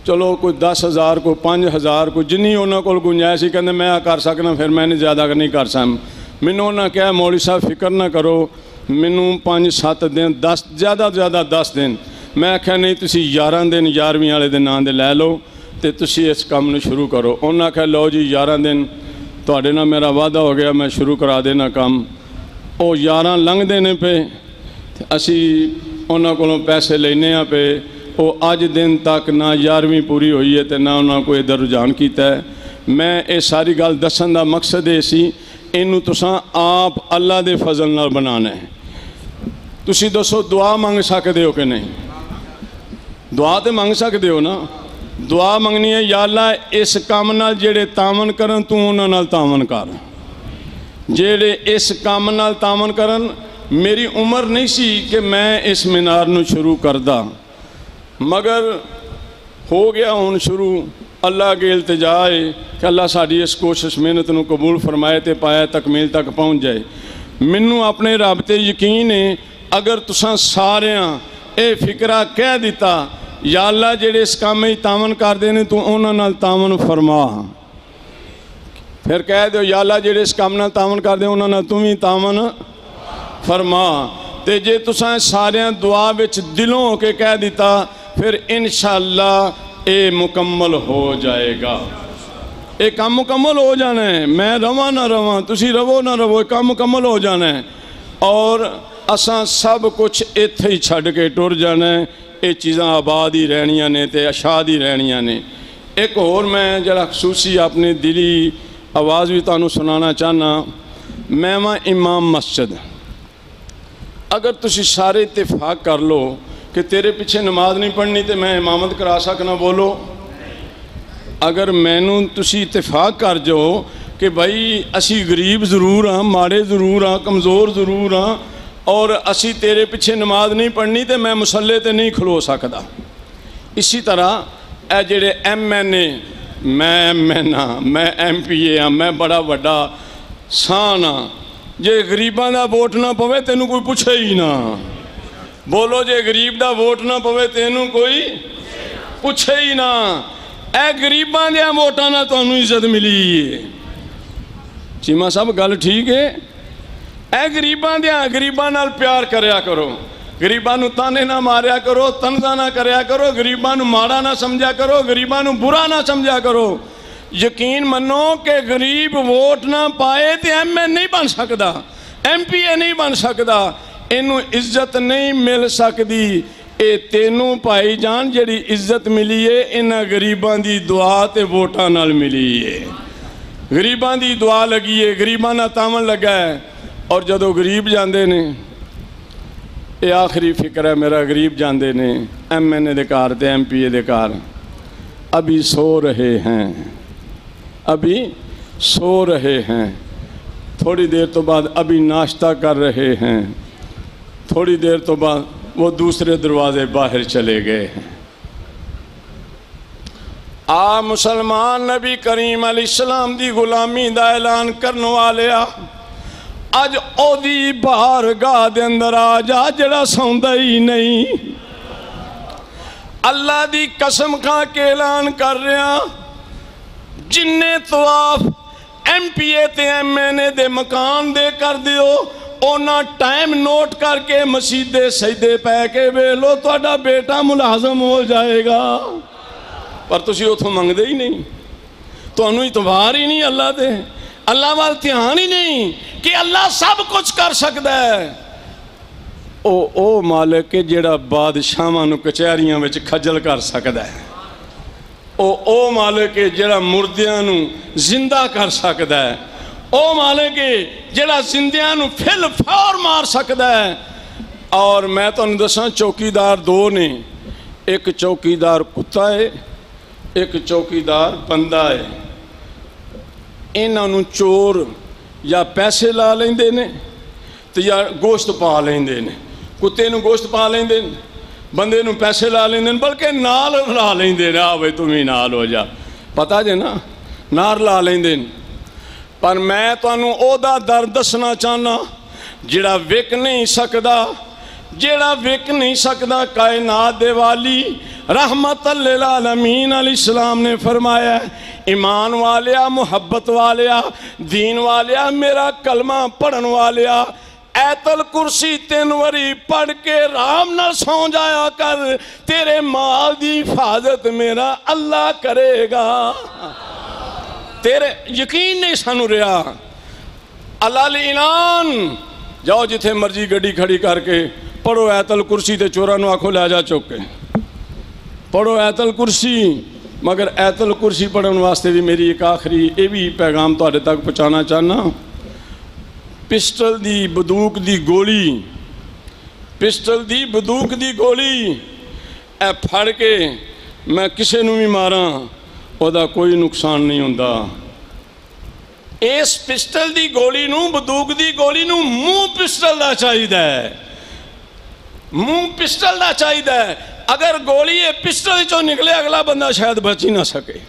ਚਲੋ, ਕੋਈ 10000 ਕੋਈ 5000 ਕੋਈ ਜਿੰਨੀ ਉਹਨਾਂ ਕੋਲ ਗੁੰਜਾਇਸ਼ ਸੀ, ਕਹਿੰਦੇ, ਮੈਂ ਆ ਕਰ ਸਕਦਾ, ਫਿਰ ਮੈਂ ਨਹੀਂ ਜ਼ਿਆਦਾ ਨਹੀਂ ਕਰ ਸਕਾਂ ਮੈਨੂੰ ਉਹਨਾਂ ਕਿਹਾ, ਮੌਲੀ ਸਾਹਿਬ, ਫਿਕਰ ਨਾ ਕਰੋ, ਮੈਨੂੰ 5-7 ਦਿਨ 10 ਜ਼ਿਆਦਾ ਤੋਂ ਜ਼ਿਆਦਾ 10 ਦਿਨ। ਮੈਂ ਆਖਿਆ, ਨਹੀਂ, ਤੁਸੀਂ 11 ਦਿਨ 11ਵੀਂ ਵਾਲੇ ਦੇ ਨਾਂ ਦੇ ਲੈ ਲਓ ਤੇ ਤੁਸੀਂ ਇਸ ਕੰਮ ਨੂੰ ਸ਼ੁਰੂ ਕਰੋ। ਉਹਨਾਂ ਆਖਿਆ, ਲਓ ਜੀ 11 ਦਿਨ, ਤੁਹਾਡੇ ਨਾਲ ਮੇਰਾ ਵਾਅਦਾ ਹੋ ਗਿਆ, ਮੈਂ ਸ਼ੁਰੂ ਕਰਾ ਦੇਣਾ ਕੰਮ। ਉਹ 11 ਲੰਘਦੇ ਨੇ ਪਏ ਤੇ ਅਸੀਂ ਉਹਨਾਂ ਕੋਲੋਂ ਪੈਸੇ ਲੈਨੇ ਆ ਪਏ ਉਹ ਅੱਜ ਦਿਨ ਤੱਕ ਨਾ 11ਵੀਂ ਪੂਰੀ ਹੋਈ ਹੈ ਤੇ ਨਾ ਉਹਨਾਂ ਕੋਈ ਇਧਰ ਰੁਝਾਨ ਕੀਤਾ ਹੈ ਮੈਂ ਇਹ ਸਾਰੀ ਗੱਲ ਦੱਸਣ ਦਾ ਮਕਸਦ ਇਹ ਸੀ ਇਹਨੂੰ ਤੁਸੀਂ ਆਪ ਅੱਲਾ ਦੇ ਫਜ਼ਲ ਨਾਲ ਬਣਾਉਣਾ ਹੈ ਤੁਸੀਂ ਦੱਸੋ ਦੁਆ ਮੰਗ ਸਕਦੇ ਹੋ ਕਿ ਨਹੀਂ ਦੁਆ ਤੇ ਮੰਗ ਸਕਦੇ ਹੋ ਨਾ ਦੁਆ ਮੰਗਣੀ ਹੈ ਯਾ ਅੱਲਾ ਇਸ ਕੰਮ ਨਾਲ ਜਿਹੜੇ ਤਾਮਨ ਕਰਨ ਤੂੰ ਉਹਨਾਂ ਨਾਲ ਤਾਮਨ ਕਰ ਜਿਹੜੇ ਇਸ ਕੰਮ ਨਾਲ ਤਾਮਨ ਕਰਨ ਮੇਰੀ ਉਮਰ ਨਹੀਂ ਸੀ ਕਿ ਮੈਂ ਇਸ ਮੀਨਾਰ ਨੂੰ ਸ਼ੁਰੂ ਕਰਦਾ ਮਗਰ ਹੋ ਗਿਆ ਹੁਣ ਸ਼ੁਰੂ ਅੱਲਾ ਅੱਗੇ ਇਲਤਜਾ ਹੈ ਕਿ ਅੱਲਾ ਸਾਡੀ ਇਸ ਕੋਸ਼ਿਸ਼ ਮਿਹਨਤ ਨੂੰ ਕਬੂਲ ਫਰਮਾਏ ਤੇ ਪਾਇਆ ਤਕਮੀਲ ਤੱਕ ਪਹੁੰਚ ਜਾਏ ਮੈਨੂੰ ਆਪਣੇ ਰੱਬ ਤੇ ਯਕੀਨ ਹੈ ਅਗਰ ਤੁਸੀਂ ਸਾਰਿਆਂ ਇਹ ਫਿਕਰਾ ਕਹਿ ਦਿੱਤਾ ਯਾ ਅੱਲਾ ਜਿਹੜੇ ਇਸ ਕੰਮ ਵਿੱਚ ਤਾਮਨ ਕਰਦੇ ਨੇ ਤੂੰ ਉਹਨਾਂ ਨਾਲ ਤਾਮਨ ਫਰਮਾ ਫਿਰ ਕਹਿ ਦਿਓ ਯਾ ਅੱਲਾ ਜਿਹੜੇ ਇਸ ਕੰਮ ਨਾਲ ਤਾਮਨ ਕਰਦੇ ਉਹਨਾਂ ਨਾਲ ਤੂੰ ਵੀ ਤਾਮਨ ਫਰਮਾ ਤੇ ਜੇ ਤੁਸੀਂ ਸਾਰਿਆਂ ਦੁਆ ਵਿੱਚ ਦਿਲੋਂ ਹੋ ਕੇ ਕਹਿ ਦਿੱਤਾ ਫਿਰ ਇਨਸ਼ਾਅੱਲਾ ਇਹ ਮੁਕੰਮਲ ਹੋ ਜਾਏਗਾ ਇਹ ਕੰਮ ਮੁਕੰਮਲ ਹੋ ਜਾਣਾ ਹੈ ਮੈਂ ਰਵਾਂ ਨਾ ਰਵਾਂ ਤੁਸੀਂ ਰਵੋ ਨਾ ਰਵੋ ਇਹ ਕੰਮ ਮੁਕੰਮਲ ਹੋ ਜਾਣਾ ਹੈ ਔਰ ਅਸਾਂ ਸਭ ਕੁਝ ਇੱਥੇ ਹੀ ਛੱਡ ਕੇ ਟੁਰ ਜਾਣਾ ਹੈ ਇਹ ਚੀਜ਼ਾਂ ਆਬਾਦ ਹੀ ਰਹਿਣੀਆਂ ਨੇ ਤੇ ਆਸ਼ਾਦ ਹੀ ਰਹਿਣੀਆਂ ਨੇ ਇੱਕ ਹੋਰ ਮੈਂ ਜਿਹੜਾ ਖਸੂਸੀ ਆਪਣੀ ਦਿਲੀ ਆਵਾਜ਼ ਵੀ ਤੁਹਾਨੂੰ ਸੁਣਾਉਣਾ ਚਾਹਨਾ ਮੈਂ ਵਾਂ ਇਮਾਮ ਮਸਜਿਦ ਅਗਰ ਤੁਸੀਂ ਸਾਰੇ ਇਤਫਾਕ ਕਰ ਲਓ ਕਿ ਤੇਰੇ ਪਿੱਛੇ ਨਮਾਜ਼ ਨਹੀਂ ਪੜ੍ਹਨੀ ਤੇ ਮੈਂ ਇਮਾਮਤ ਕਰਾ ਸਕਣਾ ਬੋਲੋ ਅਗਰ ਮੈਨੂੰ ਤੁਸੀਂ ਇਤਫਾਕ ਕਰ ਜਾਓ ਕਿ ਭਾਈ ਅਸੀਂ ਗਰੀਬ ਜ਼ਰੂਰ ਹਾਂ ਮਾੜੇ ਜ਼ਰੂਰ ਹਾਂ ਕਮਜ਼ੋਰ ਜ਼ਰੂਰ ਹਾਂ ਔਰ ਅਸੀਂ ਤੇਰੇ ਪਿੱਛੇ ਨਮਾਜ਼ ਨਹੀਂ ਪੜ੍ਹਨੀ ਤੇ ਮੈਂ ਮੁਸੱਲੇ ਤੇ ਨਹੀਂ ਖਲੋ ਸਕਦਾ ਇਸੇ ਤਰ੍ਹਾਂ ਇਹ ਜਿਹੜੇ ਐਮਐਨਏ ਮੈਂ ਐਮਐਨ ਹਾਂ ਮੈਂ ਐਮਪੀਏ ਹਾਂ ਮੈਂ ਬੜਾ ਵੱਡਾ ਸਾਨ ਹਾਂ ਜੇ ਗਰੀਬਾਂ ਦਾ ਵੋਟ ਨਾ ਪਵੇ ਤੈਨੂੰ ਕੋਈ ਪੁੱਛੇ ਹੀ ਨਾ ਬੋਲੋ ਜੇ ਗਰੀਬ ਦਾ ਵੋਟ ਨਾ ਪਵੇ ਤੈਨੂੰ ਕੋਈ ਪੁੱਛੇ ਹੀ ਨਾ ਇਹ ਗਰੀਬਾਂ ਦੇ ਵੋਟਾਂ ਨਾਲ ਤੁਹਾਨੂੰ ਇੱਜ਼ਤ ਮਿਲੀ ਏ ਚੀਮਾ ਸਾਹਿਬ ਗੱਲ ਠੀਕ ਹੈ ਇਹ ਗਰੀਬਾਂ ਦੇ ਗਰੀਬਾਂ ਨਾਲ ਪਿਆਰ ਕਰਿਆ ਕਰੋ ਗਰੀਬਾਂ ਨੂੰ ਤਾਨੇ ਨਾ ਮਾਰਿਆ ਕਰੋ ਤਨਜ਼ਾ ਨਾ ਕਰਿਆ ਕਰੋ ਗਰੀਬਾਂ ਨੂੰ ਮਾੜਾ ਨਾ ਸਮਝਿਆ ਕਰੋ ਗਰੀਬਾਂ ਨੂੰ ਬੁਰਾ ਨਾ ਸਮਝਿਆ ਕਰੋ ਯਕੀਨ ਮੰਨੋ ਕਿ ਗਰੀਬ ਵੋਟ ਨਾ ਪਾਏ ਤੇ ਐਮਐਨ ਨਹੀਂ ਬਣ ਸਕਦਾ ਐਮਪੀਏ ਨਹੀਂ ਬਣ ਸਕਦਾ ਇਹਨੂੰ ਇੱਜ਼ਤ ਨਹੀਂ ਮਿਲ ਸਕਦੀ ਇਹ ਤੈਨੂੰ ਭਾਈ ਜਾਨ ਜਿਹੜੀ ਇੱਜ਼ਤ ਮਿਲੀ ਏ ਇਹਨਾਂ ਗਰੀਬਾਂ ਦੀ ਦੁਆ ਤੇ ਵੋਟਾਂ ਨਾਲ ਮਿਲੀ ਏ ਗਰੀਬਾਂ ਦੀ ਦੁਆ ਲੱਗੀ ਏ ਗਰੀਬਾਂ ਨਾਲ ਤਾਮਨ ਲੱਗਾ ਹੈ ਔਰ ਜਦੋਂ ਗਰੀਬ ਜਾਂਦੇ ਨੇ ਇਹ ਆਖਰੀ ਫਿਕਰ ਹੈ ਮੇਰਾ ਗਰੀਬ ਜਾਂਦੇ ਨੇ ਐਮਐਨਏ ਦੇ ਘਰ ਤੇ ਐਮਪੀਏ ਦੇ ਘਰ ਅਭੀ ਸੋ ਰਹੇ हैं अभी सो रहे हैं थोड़ी देर तो बाद अभी नाश्ता कर रहे हैं थोड़ी देर तो बाद वो दूसरे दरवाजे बाहर चले गए हैं ਆ ਮੁਸਲਮਾਨ ਨਬੀ ਕਰੀਮ ਅਲੈਹਿਸਲਾਮ ਦੀ ਗੁਲਾਮੀ ਦਾ ਐਲਾਨ ਕਰਨ ਵਾਲੇ ਆ ਅੱਜ ਉਹਦੀ ਬਾਰਗਾਹ ਦੇ ਅੰਦਰ ਆ ਜਾ ਜਿਹੜਾ ਸੌਂਦਾ ਹੀ ਨਹੀਂ ਅੱਲਾ ਦੀ ਕਸਮ ਖਾ ਕੇ ਐਲਾਨ ਕਰ ਰਿਹਾ ਜਿੰਨੇ ਤਵਾਫ ਐਮਪੀਏ ਤੇ ਐਮਐਨਏ ਦੇ ਮਕਾਨ ਦੇ ਕਰ ਦਿਓ ਉਹਨਾਂ ਟਾਈਮ ਨੋਟ ਕਰਕੇ ਮਸਜਿਦੇ ਸਜਦੇ ਪੈ ਕੇ ਵੇਖ ਲੋ ਤੁਹਾਡਾ ਬੇਟਾ ਮੁਲਾਜ਼ਮ ਹੋ ਜਾਏਗਾ ਪਰ ਤੁਸੀਂ ਉਥੋਂ ਮੰਗਦੇ ਹੀ ਨਹੀਂ ਤੁਹਾਨੂੰ ਇਤਬਾਰ ਹੀ ਨਹੀਂ ਅੱਲਾ ਤੇ अल्लाह वाल ध्यान ही नहीं कि अल्लाह सब कुछ कर सकता है। ओ ओ मालिक है जोड़ा बादशाह कचहरिया खजल कर सकता है। ओ ओ मालिक, जोड़ा मुरदिया ज़िंदा कर सकता है। ओ मालिक है जोड़ा ज़िंदा फिल फौर मार सकता है। और मैं तुम्हें तो दसा चौकीदार दो ने। एक चौकीदार कुत्ता है, एक चौकीदार बंदा है। ਇਹਨਾਂ ਨੂੰ ਚੋਰ ਜਾਂ ਪੈਸੇ ਲਾ ਲੈਂਦੇ ਨੇ ਤੇ ਜਾਂ ਗੋਸ਼ਤ ਪਾ ਲੈਂਦੇ ਨੇ। ਕੁੱਤੇ ਨੂੰ ਗੋਸ਼ਤ ਪਾ ਲੈਂਦੇ ਨੇ, ਬੰਦੇ ਨੂੰ ਪੈਸੇ ਲਾ ਲੈਂਦੇ ਨੇ, ਬਲਕਿ ਨਾਲ ਲਾ ਲੈਂਦੇ ਨੇ। ਆ ਬਈ ਤੂੰ ਵੀ ਨਾਲ ਹੋ ਜਾ। ਪਤਾ ਜੇ ਨਾ, ਨਾਲ ਲਾ ਲੈਂਦੇ ਨੇ। ਪਰ ਮੈਂ ਤੁਹਾਨੂੰ ਉਹਦਾ ਦਰ ਦੱਸਣਾ ਚਾਹਨਾ ਜਿਹੜਾ ਵਿਕ ਨਹੀਂ ਸਕਦਾ ਜਿਹੜਾ ਵਿਕ ਨਹੀਂ ਸਕਦਾ ਕਾਇਨਾਤ ਦੇ ਵਾਲੀ रहमत आलमीन इस्लाम ने फरमाया ईमान वालिया मुहब्बत वालिया दीन वालिया मेरा कलमा पढ़न वालिया ऐतल कुर्सी तीन वरी पढ़ के राम न सौ जाया कर तेरे माल की हिफाजत मेरा अल्लाह करेगा तेरे यकीन नहीं सानू रहा अल्लाह ऐलान जाओ जिथे मर्जी गड्डी खड़ी करके पढ़ो ऐतल कुर्सी ते चोरा आखो लै जा चुक के ਪੜੋ ਐਤਲ ਕੁਰਸੀ ਮਗਰ ਐਤਲ ਕੁਰਸੀ ਪੜਨ ਵਾਸਤੇ ਵੀ ਮੇਰੀ ਇੱਕ ਆਖਰੀ ਇਹ ਵੀ ਪੈਗਾਮ ਤੁਹਾਡੇ ਤੱਕ ਪਹੁੰਚਾਉਣਾ ਚਾਹਨਾ ਪਿਸਟਲ ਦੀ ਬੰਦੂਕ ਦੀ ਗੋਲੀ ਪਿਸਟਲ ਦੀ ਬੰਦੂਕ ਦੀ ਗੋਲੀ ਇਹ ਫੜ ਕੇ ਮੈਂ ਕਿਸੇ ਨੂੰ ਵੀ ਮਾਰਾਂ ਉਹਦਾ ਕੋਈ ਨੁਕਸਾਨ ਨਹੀਂ ਹੁੰਦਾ ਇਸ ਪਿਸਟਲ ਦੀ ਗੋਲੀ ਨੂੰ ਬੰਦੂਕ ਦੀ ਗੋਲੀ ਨੂੰ ਮੂੰਹ ਪਿਸਟਲ ਦਾ ਚਾਹੀਦਾ ਹੈ ਮੂੰਹ ਪਿਸਟਲ ਦਾ ਚਾਹੀਦਾ ਹੈ ਅਗਰ ਗੋਲੀ ਇਹ ਪਿਸਟਲ ਚੋਂ ਨਿਕਲੇ ਅਗਲਾ ਬੰਦਾ ਸ਼ਾਇਦ ਬਚ ਹੀ ਨਾ ਸਕੇ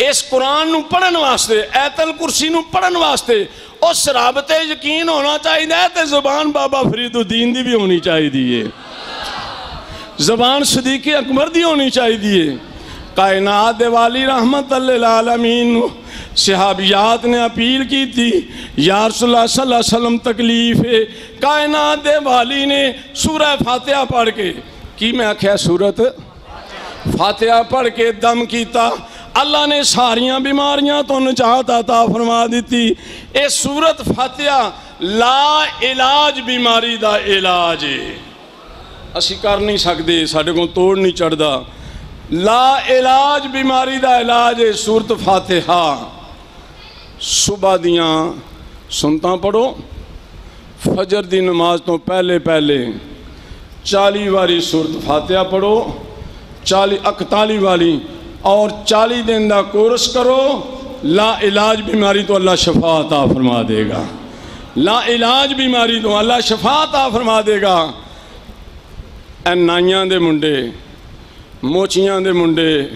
ਇਸ ਕੁਰਾਨ ਨੂੰ ਪੜਨ ਵਾਸਤੇ ਐਤਲ ਕੁਰਸੀ ਨੂੰ ਪੜਨ ਵਾਸਤੇ ਉਸ ਰੱਬ ਤੇ ਯਕੀਨ ਹੋਣਾ ਚਾਹੀਦਾ ਹੈ ਤੇ ਜ਼ੁਬਾਨ ਬਾਬਾ ਫਰੀਦੁੱਦੀਨ ਦੀ ਵੀ ਹੋਣੀ ਚਾਹੀਦੀ ਏ ਜ਼ਬਾਨ ਸਦੀਕ ਅਕਬਰ ਦੀ ਹੋਣੀ ਚਾਹੀਦੀ ਏ ਕਾਇਨਾਤ ਦੇ ਵਾਲੀ ਰਹਿਮਤ ਅੱਲ ਆਲਮੀਨ ਨੂੰ सहाबियात ने अपील की थी यारसलम तकलीफ़ है। कायनात वाली ने सूरह फातिहा पढ़ के, कि मैं आख्या सूरत? फातिहा पढ़ के दम किया अल्लाह ने सारिया बीमारियाँ तो नचाता था फरमा दी ये सूरत फातिहा ला इलाज बीमारी का इलाज है। असी कर नहीं सकते साढ़े को तोड़ नहीं चढ़ता ला इलाज बीमारी का इलाज है, सूरत फातिहा। ਇਲਾਜ ਹੈ ਸੂਰਤ ਫਾਤਿਹਾ ਸਵੇਰ ਦੀਆਂ ਸੁਨਤਾਂ ਪੜੋ ਫਜਰ ਦੀ ਨਮਾਜ਼ ਤੋਂ ਪਹਿਲੇ ਪਹਿਲੇ 40 ਵਾਰੀ ਸੂਰਤ ਫਾਤਿਹਾ ਪੜੋ 40 41 ਵਾਲੀ और 40 दिन का कोर्स करो ला इलाज बीमारी तो अल्लाह शफा अता फरमा देगा ला इलाज बीमारी तो अल्लाह शफा अता फरमा देगा ਇਹ ਨਾਈਆਂ ਦੇ ਮੁੰਡੇ ਮੋਚੀਆਂ ਦੇ ਮੁੰਡੇ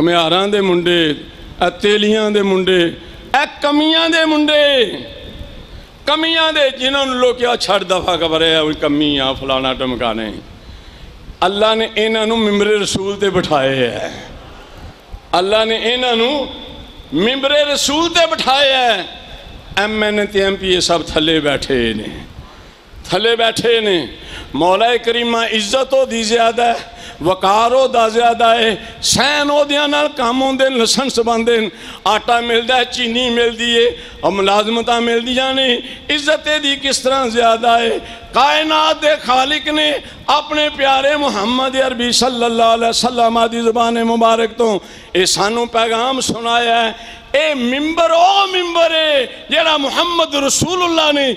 ਘਮਿਆਰਾਂ ਦੇ ਮੁੰਡੇ ਇਹ ਤੇਲੀਆਂ ਦੇ ਮੁੰਡੇ ਇਹ ਕਮੀਆਂ ਦੇ ਮੁੰਡੇ ਕਮੀਆਂ ਦੇ ਜਿਨ੍ਹਾਂ ਨੂੰ ਲੋਕਿਆ ਛੱਡ ਦਫਾ ਖਬਰ ਹੈ ਉਹ ਕਮੀ ਆ ਫਲਾਣਾ ਟਮਕਾਣੇ ਅੱਲਾ ਨੇ ਇਹਨਾਂ ਨੂੰ ਮਿੰਬਰੇ ਰਸੂਲ ਤੇ ਬਿਠਾਏ ਹੈ ਅੱਲਾ ਨੇ ਇਹਨਾਂ ਨੂੰ ਮਿੰਬਰੇ ਰਸੂਲ ਤੇ ਬਿਠਾਇਆ ਹੈ ਐਮਐਨ ਤੇ ਐਮਪੀ ਸਭ ਥੱਲੇ ਬੈਠੇ ਨੇ ਥੱਲੇ ਬੈਠੇ ਨੇ ਮੌਲਾ ਕਰੀਮਾ ਇੱਜ਼ਤ ਉਹਦੀ ਜ਼ਿਆਦਾ ਹੈ ਵਕਾਰ ਉਹਦਾ ਜ਼ਿਆਦਾ ਹੈ ਸੈਨ ਉਹਦਿਆਂ ਨਾਲ ਕੰਮ ਹੁੰਦੇ ਨੇ ਲਾਇਸੈਂਸ ਬੰਦੇ ਨੇ ਆਟਾ ਮਿਲਦਾ ਹੈ ਚੀਨੀ ਮਿਲਦੀ ਏ ਔਰ ਮੁਲਾਜ਼ਮਤਾਂ ਮਿਲਦੀਆਂ ਨੇ ਇੱਜ਼ਤ ਇਹਦੀ ਕਿਸ ਤਰ੍ਹਾਂ ਜ਼ਿਆਦਾ ਹੈ ਕਾਇਨਾਤ ਦੇ ਖਾਲਿਕ ਨੇ ਆਪਣੇ ਪਿਆਰੇ ਮੁਹੰਮਦ ਅਰਬੀ ਸੱਲੱਲਾਹੁ ਅਲੈਹਿ ਵਸੱਲਮ ਦੀ ਜ਼ੁਬਾਨ ਮੁਬਾਰਕ ਤੋਂ ਇਹ ਸਾਨੂੰ ਪੈਗਾਮ ਸੁਣਾਇਆ ਹੈ ਇਹ ਮਿੰਬਰ ਉਹ ਮਿੰਬਰ ਹੈ ਜਿਹੜਾ ਮੁਹੰਮਦ ਰਸੂਲullah ਨੇ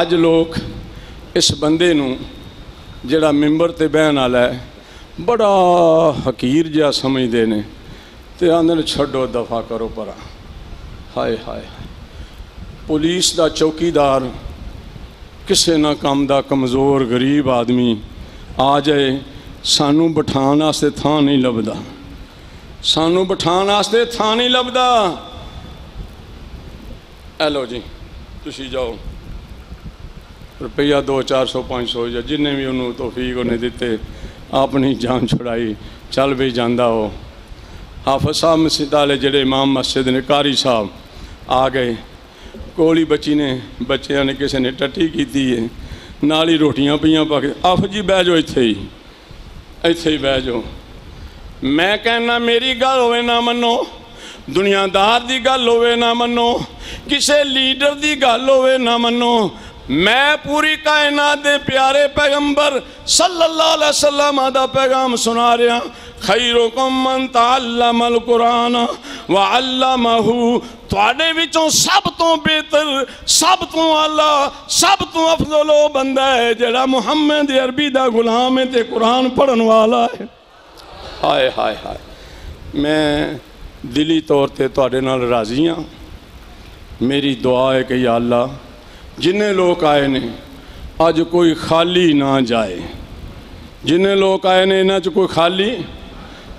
ਅੱਜ ਲੋਕ ਇਸ ਬੰਦੇ ਨੂੰ ਜਿਹੜਾ ਮਿੰਬਰ ਤੇ ਬਹਿਣ ਵਾਲਾ ਹੈ ਬੜਾ ਹਕੀਰ ਜਿਹਾ ਸਮਝਦੇ ਨੇ ਤੇ ਆਂਦੇ ਨੇ ਛੱਡੋ ਦਫਾ ਕਰੋ ਪਰਾਂ ਹਾਏ ਹਾਏ ਪੁਲਿਸ ਦਾ ਚੌਕੀਦਾਰ ਕਿਸੇ ਨਾ ਕੰਮ ਦਾ ਕਮਜ਼ੋਰ ਗਰੀਬ ਆਦਮੀ ਆ ਜਾਏ ਸਾਨੂੰ ਬਿਠਾਉਣ ਵਾਸਤੇ ਥਾਂ ਨਹੀਂ ਲੱਭਦਾ ਸਾਨੂੰ ਬਿਠਾਉਣ ਵਾਸਤੇ ਥਾਂ ਨਹੀਂ ਲੱਭਦਾ। ਐ ਲਓ ਜੀ, ਤੁਸੀਂ ਜਾਓ। ਰੁਪਈਆ 2 400 500 ਜਾਂ ਜਿੰਨੇ ਵੀ ਉਹਨੂੰ ਤੋਫੀਕ ਉਹਨੇ ਦਿੱਤੇ, ਆਪਣੀ ਜਾਨ ਛੁਡਾਈ, ਚੱਲ ਵੀ ਜਾਂਦਾ ਉਹ। ਹਾਫਿਜ਼ ਸਾਹਿਬ ਮਸਜਿਦ ਵਾਲੇ ਜਿਹੜੇ ਇਮਾਮ ਮਸਜਿਦ ਨੇ, ਕਾਰੀ ਸਾਹਿਬ, ਆ ਗਏ। ਕੋਲੀ ਬੱਚੀ ਨੇ, ਬੱਚਿਆਂ ਨੇ ਕਿਸੇ ਨੇ ਟੱਟੀ ਕੀਤੀ ਹੈ ਨਾਲ ਹੀ ਰੋਟੀਆਂ ਪਈਆਂ ਪਾ ਕੇ ਆਫ ਜੀ ਬਹਿ ਜਾਓ ਇੱਥੇ ਹੀ ਇੱਥੇ ਹੀ ਬਹਿ ਜਾਓ। ਮੈਂ ਕਹਿੰਨਾ ਮੇਰੀ ਗੱਲ ਹੋਵੇ ਨਾ ਮੰਨੋ ਦੁਨੀਆਦਾਰ ਦੀ ਗੱਲ ਹੋਵੇ ਨਾ ਮੰਨੋ ਕਿਸੇ ਲੀਡਰ ਦੀ ਗੱਲ ਹੋਵੇ ਨਾ ਮੰਨੋ ਮੈਂ ਪੂਰੀ ਕਾਇਨਾਤ ਦੇ ਪਿਆਰੇ ਪੈਗੰਬਰ ਸੱਲੱਲਾਹੁ ਅਲੈਹਿ ਵਸੱਲਮ ਦਾ ਪੈਗਾਮ ਸੁਣਾ ਰਿਹਾ ਖੈਰੁਕਮ ਮਨ ਤਅੱਲਮਲ ਕੁਰਾਨ ਵ ਅੱਲਮਹੁ ਤੁਹਾਡੇ ਵਿੱਚੋਂ ਸਭ ਤੋਂ ਬਿਹਤਰ ਸਭ ਤੋਂ ਆਲਾ ਸਭ ਤੋਂ ਅਫਜ਼ਲ ਉਹ ਬੰਦਾ ਹੈ ਜਿਹੜਾ ਮੁਹੰਮਦ ਅਰਬੀ ਦਾ ਗੁਲਾਮ ਹੈ ਤੇ ਕੁਰਾਨ ਪੜਨ ਵਾਲਾ ਹੈ ਹਾਏ ਹਾਏ ਹਾਏ ਮੈਂ ਦਿਲੀ ਤੌਰ ਤੇ ਤੁਹਾਡੇ ਨਾਲ ਰਾਜ਼ੀ ਹਾਂ ਮੇਰੀ ਦੁਆ ਹੈ ਕਿ ਯਾ ਅੱਲਾ ਜਿੰਨੇ ਲੋਕ ਆਏ ਨੇ ਅੱਜ ਕੋਈ ਖਾਲੀ ਨਾ ਜਾਏ ਜਿੰਨੇ ਲੋਕ ਆਏ ਨੇ ਇਹਨਾਂ 'ਚ ਕੋਈ ਖਾਲੀ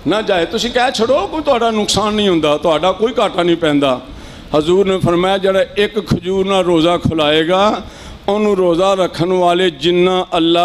ਨਾ ਜਾਏ ਤੁਸੀਂ ਕਹਿ ਛੜੋ ਕੋਈ ਤੁਹਾਡਾ ਨੁਕਸਾਨ ਨਹੀਂ ਹੁੰਦਾ ਤੁਹਾਡਾ ਕੋਈ ਘਾਟਾ ਨਹੀਂ ਪੈਂਦਾ ਹਜ਼ੂਰ ਨੇ ਫਰਮਾਇਆ ਜਿਹੜਾ ਇੱਕ ਖਜੂਰ ਨਾਲ ਰੋਜ਼ਾ ਖੁਲਾਏਗਾ ਉਹਨੂੰ ਰੋਜ਼ਾ ਰੱਖਣ ਵਾਲੇ ਜਿੰਨਾ ਅੱਲਾ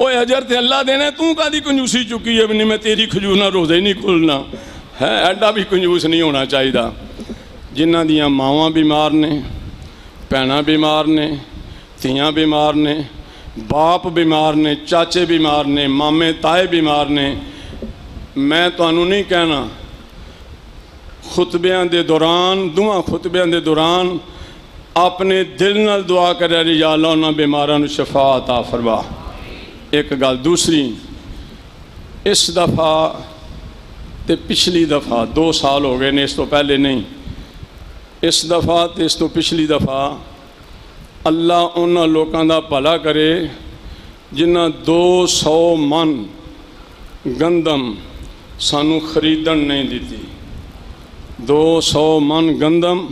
ਓਏ ਅਜਰ ਤੇ ਅੱਲਾ ਦੇਣੇ ਤੂੰ ਕਾਦੀ ਕੰਜੂਸੀ ਚੁੱਕੀ ਹੈ ਵੀ ਨਹੀਂ ਮੈਂ ਤੇਰੀ ਖਜੂਰ ਨਾਲ ਰੋਜ਼ਾ ਹੀ ਨਹੀਂ ਖੁੱਲਣਾ ਹੈ ਐਡਾ ਵੀ ਕੰਜੂਸ ਨਹੀਂ ਹੋਣਾ ਚਾਹੀਦਾ ਜਿਨ੍ਹਾਂ ਦੀਆਂ ਮਾਵਾਂ ਬਿਮਾਰ ਨੇ ਭੈਣਾਂ ਬਿਮਾਰ ਨੇ ਧੀਆਂ ਬਿਮਾਰ ਨੇ ਬਾਪ ਬਿਮਾਰ ਨੇ ਚਾਚੇ ਬਿਮਾਰ ਨੇ ਮਾਮੇ ਤਾਏ ਬਿਮਾਰ ਨੇ ਮੈਂ ਤੁਹਾਨੂੰ ਨਹੀਂ ਕਹਿਣਾ ਖੁਤਬਿਆਂ ਦੇ ਦੌਰਾਨ ਦੋਹਾਂ ਖੁਤਬਿਆਂ ਦੇ ਦੌਰਾਨ अपने दिल न दुआ रिजा रिजाला उन्होंने बीमारा शफा आता एक गल दूसरी, इस दफ़ा तो पिछली दफ़ा, दो साल हो गए ने, इस तो पहले नहीं। इस दफ़ा तो इस तो पिछली दफ़ा, अल्लाह उन्होंने लोगों का भला करे, जिन्हें दो सौ मन गंदम सानू खरीद नहीं दी दो सौ मन गंदम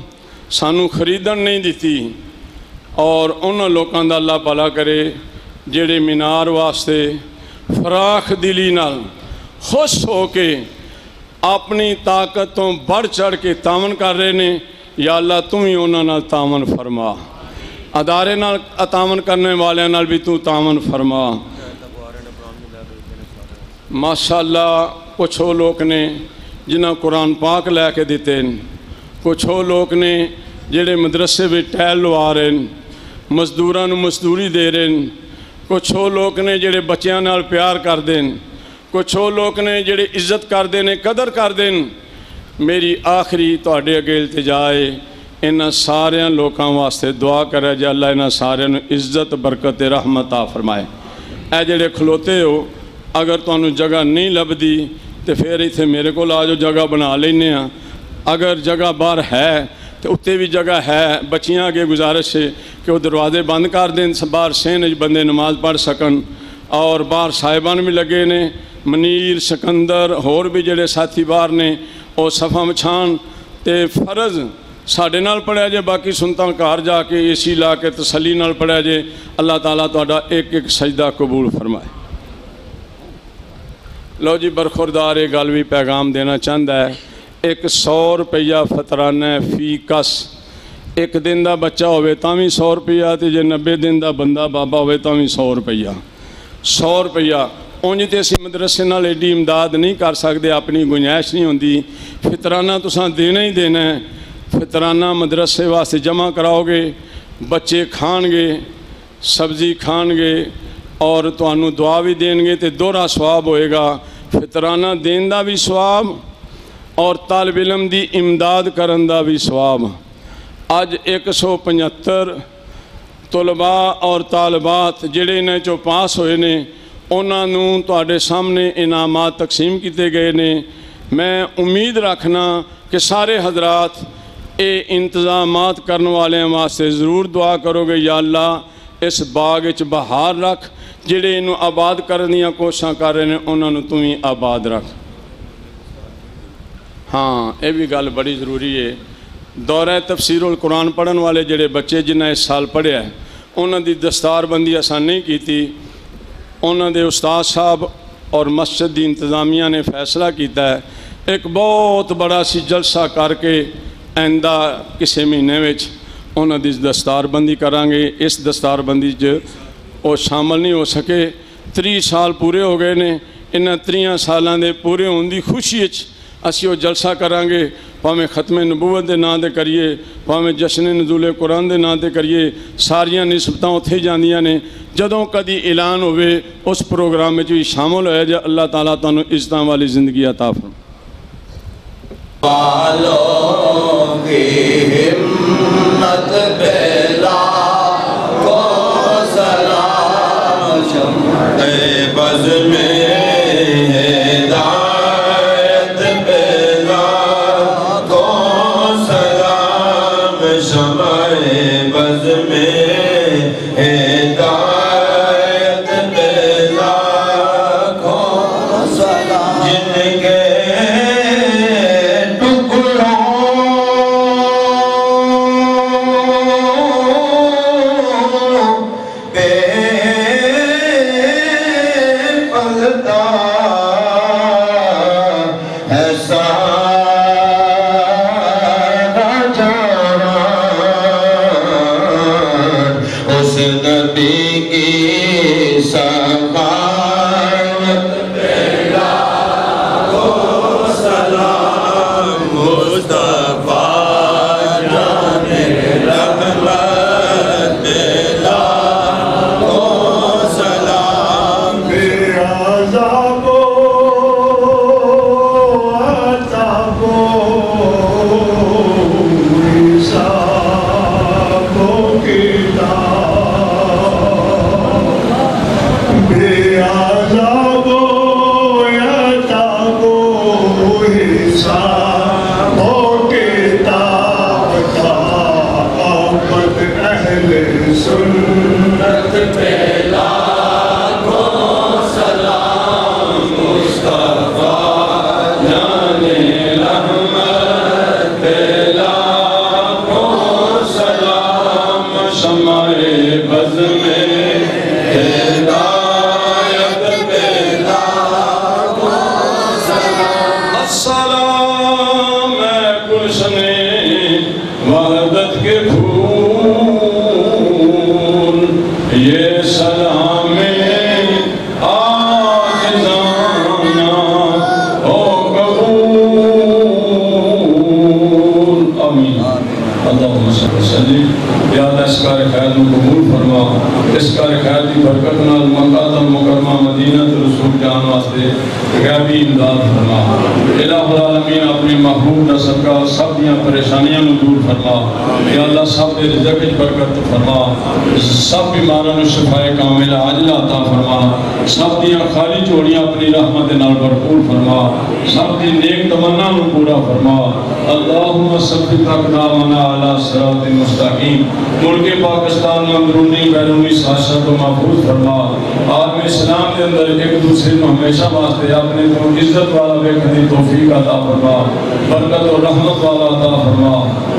ਸਾਨੂੰ ਖਰੀਦਣ ਨਹੀਂ ਦਿੱਤੀ ਔਰ ਉਹਨਾਂ ਲੋਕਾਂ ਦਾ ਅੱਲਾ ਭਲਾ ਕਰੇ ਜਿਹੜੇ ਮੀਨਾਰ ਵਾਸਤੇ ਫਰਾਖ ਦਿਲੀ ਨਾਲ ਖੁਸ਼ ਹੋ ਕੇ ਆਪਣੀ ਤਾਕਤ ਤੋਂ ਵੱਧ ਚੜ ਕੇ ਤਾਵਨ ਕਰ ਰਹੇ ਨੇ ਯਾ ਅੱਲਾ ਤੂੰ ਵੀ ਉਹਨਾਂ ਨਾਲ ਤਾਵਨ ਫਰਮਾ ਅਦਾਰੇ ਨਾਲ ਅਤਾਵਨ ਕਰਨ ਵਾਲਿਆਂ ਨਾਲ ਵੀ ਤੂੰ ਤਾਵਨ ਫਰਮਾ ਮਾਸ਼ਾਅੱਲਾ ਕੁਛ ਉਹ ਲੋਕ ਨੇ ਜਿਨ੍ਹਾਂ ਕੁਰਾਨ ਪਾਕ ਲੈ ਕੇ ਦਿੱਤੇ ਨੇ ਕੁਛ ਉਹ ਲੋਕ ਨੇ ਜਿਹੜੇ ਮਦਰਸੇ ਵਿੱਚ ਟਹਿਲ ਲਵਾ ਰਹੇ ਨੇ ਮਜ਼ਦੂਰਾਂ ਨੂੰ ਮਜ਼ਦੂਰੀ ਦੇ ਰਹੇ ਨੇ ਕੁਛ ਉਹ ਲੋਕ ਨੇ ਜਿਹੜੇ ਬੱਚਿਆਂ ਨਾਲ ਪਿਆਰ ਕਰਦੇ ਨੇ ਕੁਛ ਉਹ ਲੋਕ ਨੇ ਜਿਹੜੇ ਇੱਜ਼ਤ ਕਰਦੇ ਨੇ ਕਦਰ ਕਰਦੇ ਨੇ ਮੇਰੀ ਆਖਰੀ ਤੁਹਾਡੇ ਅੱਗੇ ਇਲਤਜਾ ਹੈ ਇਹਨਾਂ ਸਾਰਿਆਂ ਲੋਕਾਂ ਵਾਸਤੇ ਦੁਆ ਕਰਿਆ ਜੇ ਅੱਲਾ ਇਹਨਾਂ ਸਾਰਿਆਂ ਨੂੰ ਇੱਜ਼ਤ ਬਰਕਤ ਤੇ ਰਹਿਮਤ ਆ ਫਰਮਾਏ ਇਹ ਜਿਹੜੇ ਖਲੋਤੇ ਹੋ ਅਗਰ ਤੁਹਾਨੂੰ ਜਗ੍ਹਾ ਨਹੀਂ ਲੱਭਦੀ ਤੇ ਫਿਰ ਇੱਥੇ ਮੇਰੇ ਕੋਲ ਆ ਜਾਓ ਜਗ੍ਹਾ ਬਣਾ ਲੈਨੇ ਆ अगर जगह बार है तो उत्ते भी जगह है, बच्चियाँ अगर गुजारिश है कि वह दरवाजे बंद कर देन, बार सहन बंदे नमाज़ पढ़ सकन। और बार साहेबान भी लगे ने, मनीर, सिकंदर, होर भी जोड़े साथी बार ने और सफ़ा मछाण तो फ़र्ज़ साढ़े नाल पढ़िया जे, बाकी सुनता घर जाके ए सी ला के तसली पढ़िया जे। अल्लाह ताला तो एक एक सजदा कबूल फरमाए। लो जी, बरखुरदार, ये गल भी पैगाम देना चाहता है। ਇੱਕ 100 ਰੁਪਈਆ ਫਤਰਾਨਾ ਫੀ ਕਸ। ਇੱਕ ਦਿਨ ਦਾ ਬੱਚਾ ਹੋਵੇ ਤਾਂ ਵੀ 100 ਰੁਪਈਆ ਤੇ ਜੇ 90 ਦਿਨ ਦਾ ਬੰਦਾ ਬਾਬਾ ਹੋਵੇ ਤਾਂ ਵੀ 100 ਰੁਪਈਆ। 100 ਰੁਪਈਆ। ਉਂਝ ਤੇ ਅਸੀਂ ਮਦਰਸੇ ਨਾਲ ਏਡੀ ਇਮਦਾਦ ਨਹੀਂ ਕਰ ਸਕਦੇ, ਆਪਣੀ ਗੁੰਜਾਇਸ਼ ਨਹੀਂ ਹੁੰਦੀ। ਫਿਤਰਾਨਾ ਤੁਸੀਂ ਦੇਣਾ ਹੀ ਦੇਣਾ ਹੈ। ਫਿਤਰਾਨਾ ਮਦਰਸੇ ਵਾਸਤੇ ਜਮ੍ਹਾਂ ਕਰਾਓਗੇ, ਬੱਚੇ ਖਾਣਗੇ, ਸਬਜ਼ੀ ਖਾਣਗੇ ਔਰ ਤੁਹਾਨੂੰ ਦੁਆ ਵੀ ਦੇਣਗੇ ਤੇ ਦੋਹਰਾ ਸਵਾਬ ਹੋਏਗਾ। ਫਿਤਰਾਨਾ ਦੇਣ ਦਾ ਵੀ ਸਵਾਬ ਔਰ ਤਾਲਬ ਇਲਮ ਦੀ ਇਮਦਾਦ ਕਰਨ ਦਾ ਵੀ ਸਵਾਬ ਅੱਜ 175 ਤਲਬਾ ਔਰ ਤਾਲਬਾਤ ਜਿਹੜੇ ਇਹਨਾਂ ਚੋਂ ਪਾਸ ਹੋਏ ਨੇ ਉਹਨਾਂ ਨੂੰ ਤੁਹਾਡੇ ਸਾਹਮਣੇ ਇਨਾਮਾਤ ਤਕਸੀਮ ਕੀਤੇ ਗਏ ਨੇ ਮੈਂ ਉਮੀਦ ਰੱਖਣਾ ਕਿ ਸਾਰੇ ਹਜ਼ਰਤ ਇਹ ਇੰਤਜ਼ਾਮਾਤ ਕਰਨ ਵਾਲਿਆਂ ਵਾਸਤੇ ਜ਼ਰੂਰ ਦੁਆ ਕਰੋਗੇ ਯਾ ਅੱਲਾ ਇਸ ਬਾਗ ਵਿੱਚ ਬਹਾਰ ਰੱਖ ਜਿਹੜੇ ਇਹਨੂੰ ਆਬਾਦ ਕਰਨ ਦੀਆਂ ਕੋਸ਼ਿਸ਼ਾਂ ਕਰ ਰਹੇ ਨੇ ਉਹਨਾਂ ਨੂੰ ਤੂੰ ਵੀ ਆਬਾਦ ਰੱਖ ਹਾਂ ਇਹ ਵੀ ਗੱਲ ਬੜੀ ਜ਼ਰੂਰੀ ਹੈ ਦੌਰਾ ਤਫਸੀਰੁਲ ਕੁਰਾਨ ਪੜਨ ਵਾਲੇ ਜਿਹੜੇ ਬੱਚੇ ਜਿਨ੍ਹਾਂ ਇਸ ਸਾਲ ਪੜ੍ਹਿਆ ਉਹਨਾਂ ਦੀ ਦਸਤਾਰਬੰਦੀ ਅਸਾਂ ਨਹੀਂ ਕੀਤੀ ਉਹਨਾਂ ਦੇ ਉਸਤਾਦ ਸਾਹਿਬ ਔਰ ਮਸਜਿਦ ਦੀ ਇੰਤਜ਼ਾਮੀਆਂ ਨੇ ਫੈਸਲਾ ਕੀਤਾ ਹੈ ਇੱਕ ਬਹੁਤ ਬੜਾ ਸੀ ਜਲਸਾ ਕਰਕੇ ਆਇੰਦਾ ਕਿਸੇ ਮਹੀਨੇ ਵਿੱਚ ਉਹਨਾਂ ਦੀ ਦਸਤਾਰਬੰਦੀ ਕਰਾਂਗੇ ਇਸ ਦਸਤਾਰਬੰਦੀ 'ਚ ਉਹ ਸ਼ਾਮਲ ਨਹੀਂ ਹੋ ਸਕੇ 30 ਸਾਲ ਪੂਰੇ ਹੋ ਗਏ ਨੇ ਇਹਨਾਂ 30 ਸਾਲਾਂ ਦੇ ਪੂਰੇ ਹੋਣ ਦੀ ਖੁਸ਼ੀ ਵਿੱਚ असी वह जलसा करा भावें खत्मे नबूवत के नाँ करिए, भावें जश्न नजूले कुरान के नाँ करिए, सारिया नस्बत उ ने। जदों कदी ऐलान हो उस प्रोग्राम में भी शामिल हो जा अल्लाह तला तुम इज़्ज़त वाली ज़िंदगी अताफ बजमे वास्ते गैबी इमदाद फरमा। इलाहुल आलमीन अपने महबूब नसल का सब दिन परेशानियाँ नु दूर फरमा या अल्लाह सब दे रिज़्क बरकत फरमा। सब बीमारां शिफाए कामिल आजिला अता फरमा। सब दियाँ खाली झोलियाँ अपनी रहमत भरपूर फरमा। सब दी नेक तमन्ना पूरा फरमा। अल्लाहुम्मा सब्बित अक़दामना अला सिरातिल मुस्तकीम। मुल्क पाकिस्तान में अंदरूनी बैरूनी साशत को महफूज फरमा। आलम इस्लाम के अंदर एक दूसरे को हमेशा वास्ते अपने को इज़्ज़त वाला देखने की तौफीक फरमा। बरकत और रहमत वाला अता फरमा।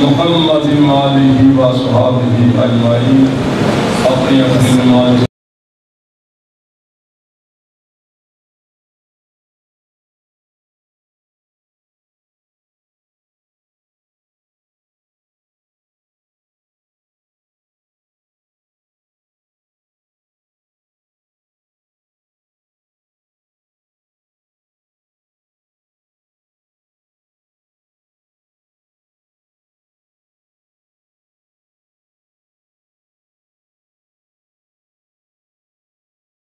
व आलिहि व सहाबिही अजमाइन। अपनी अपनी नमाज़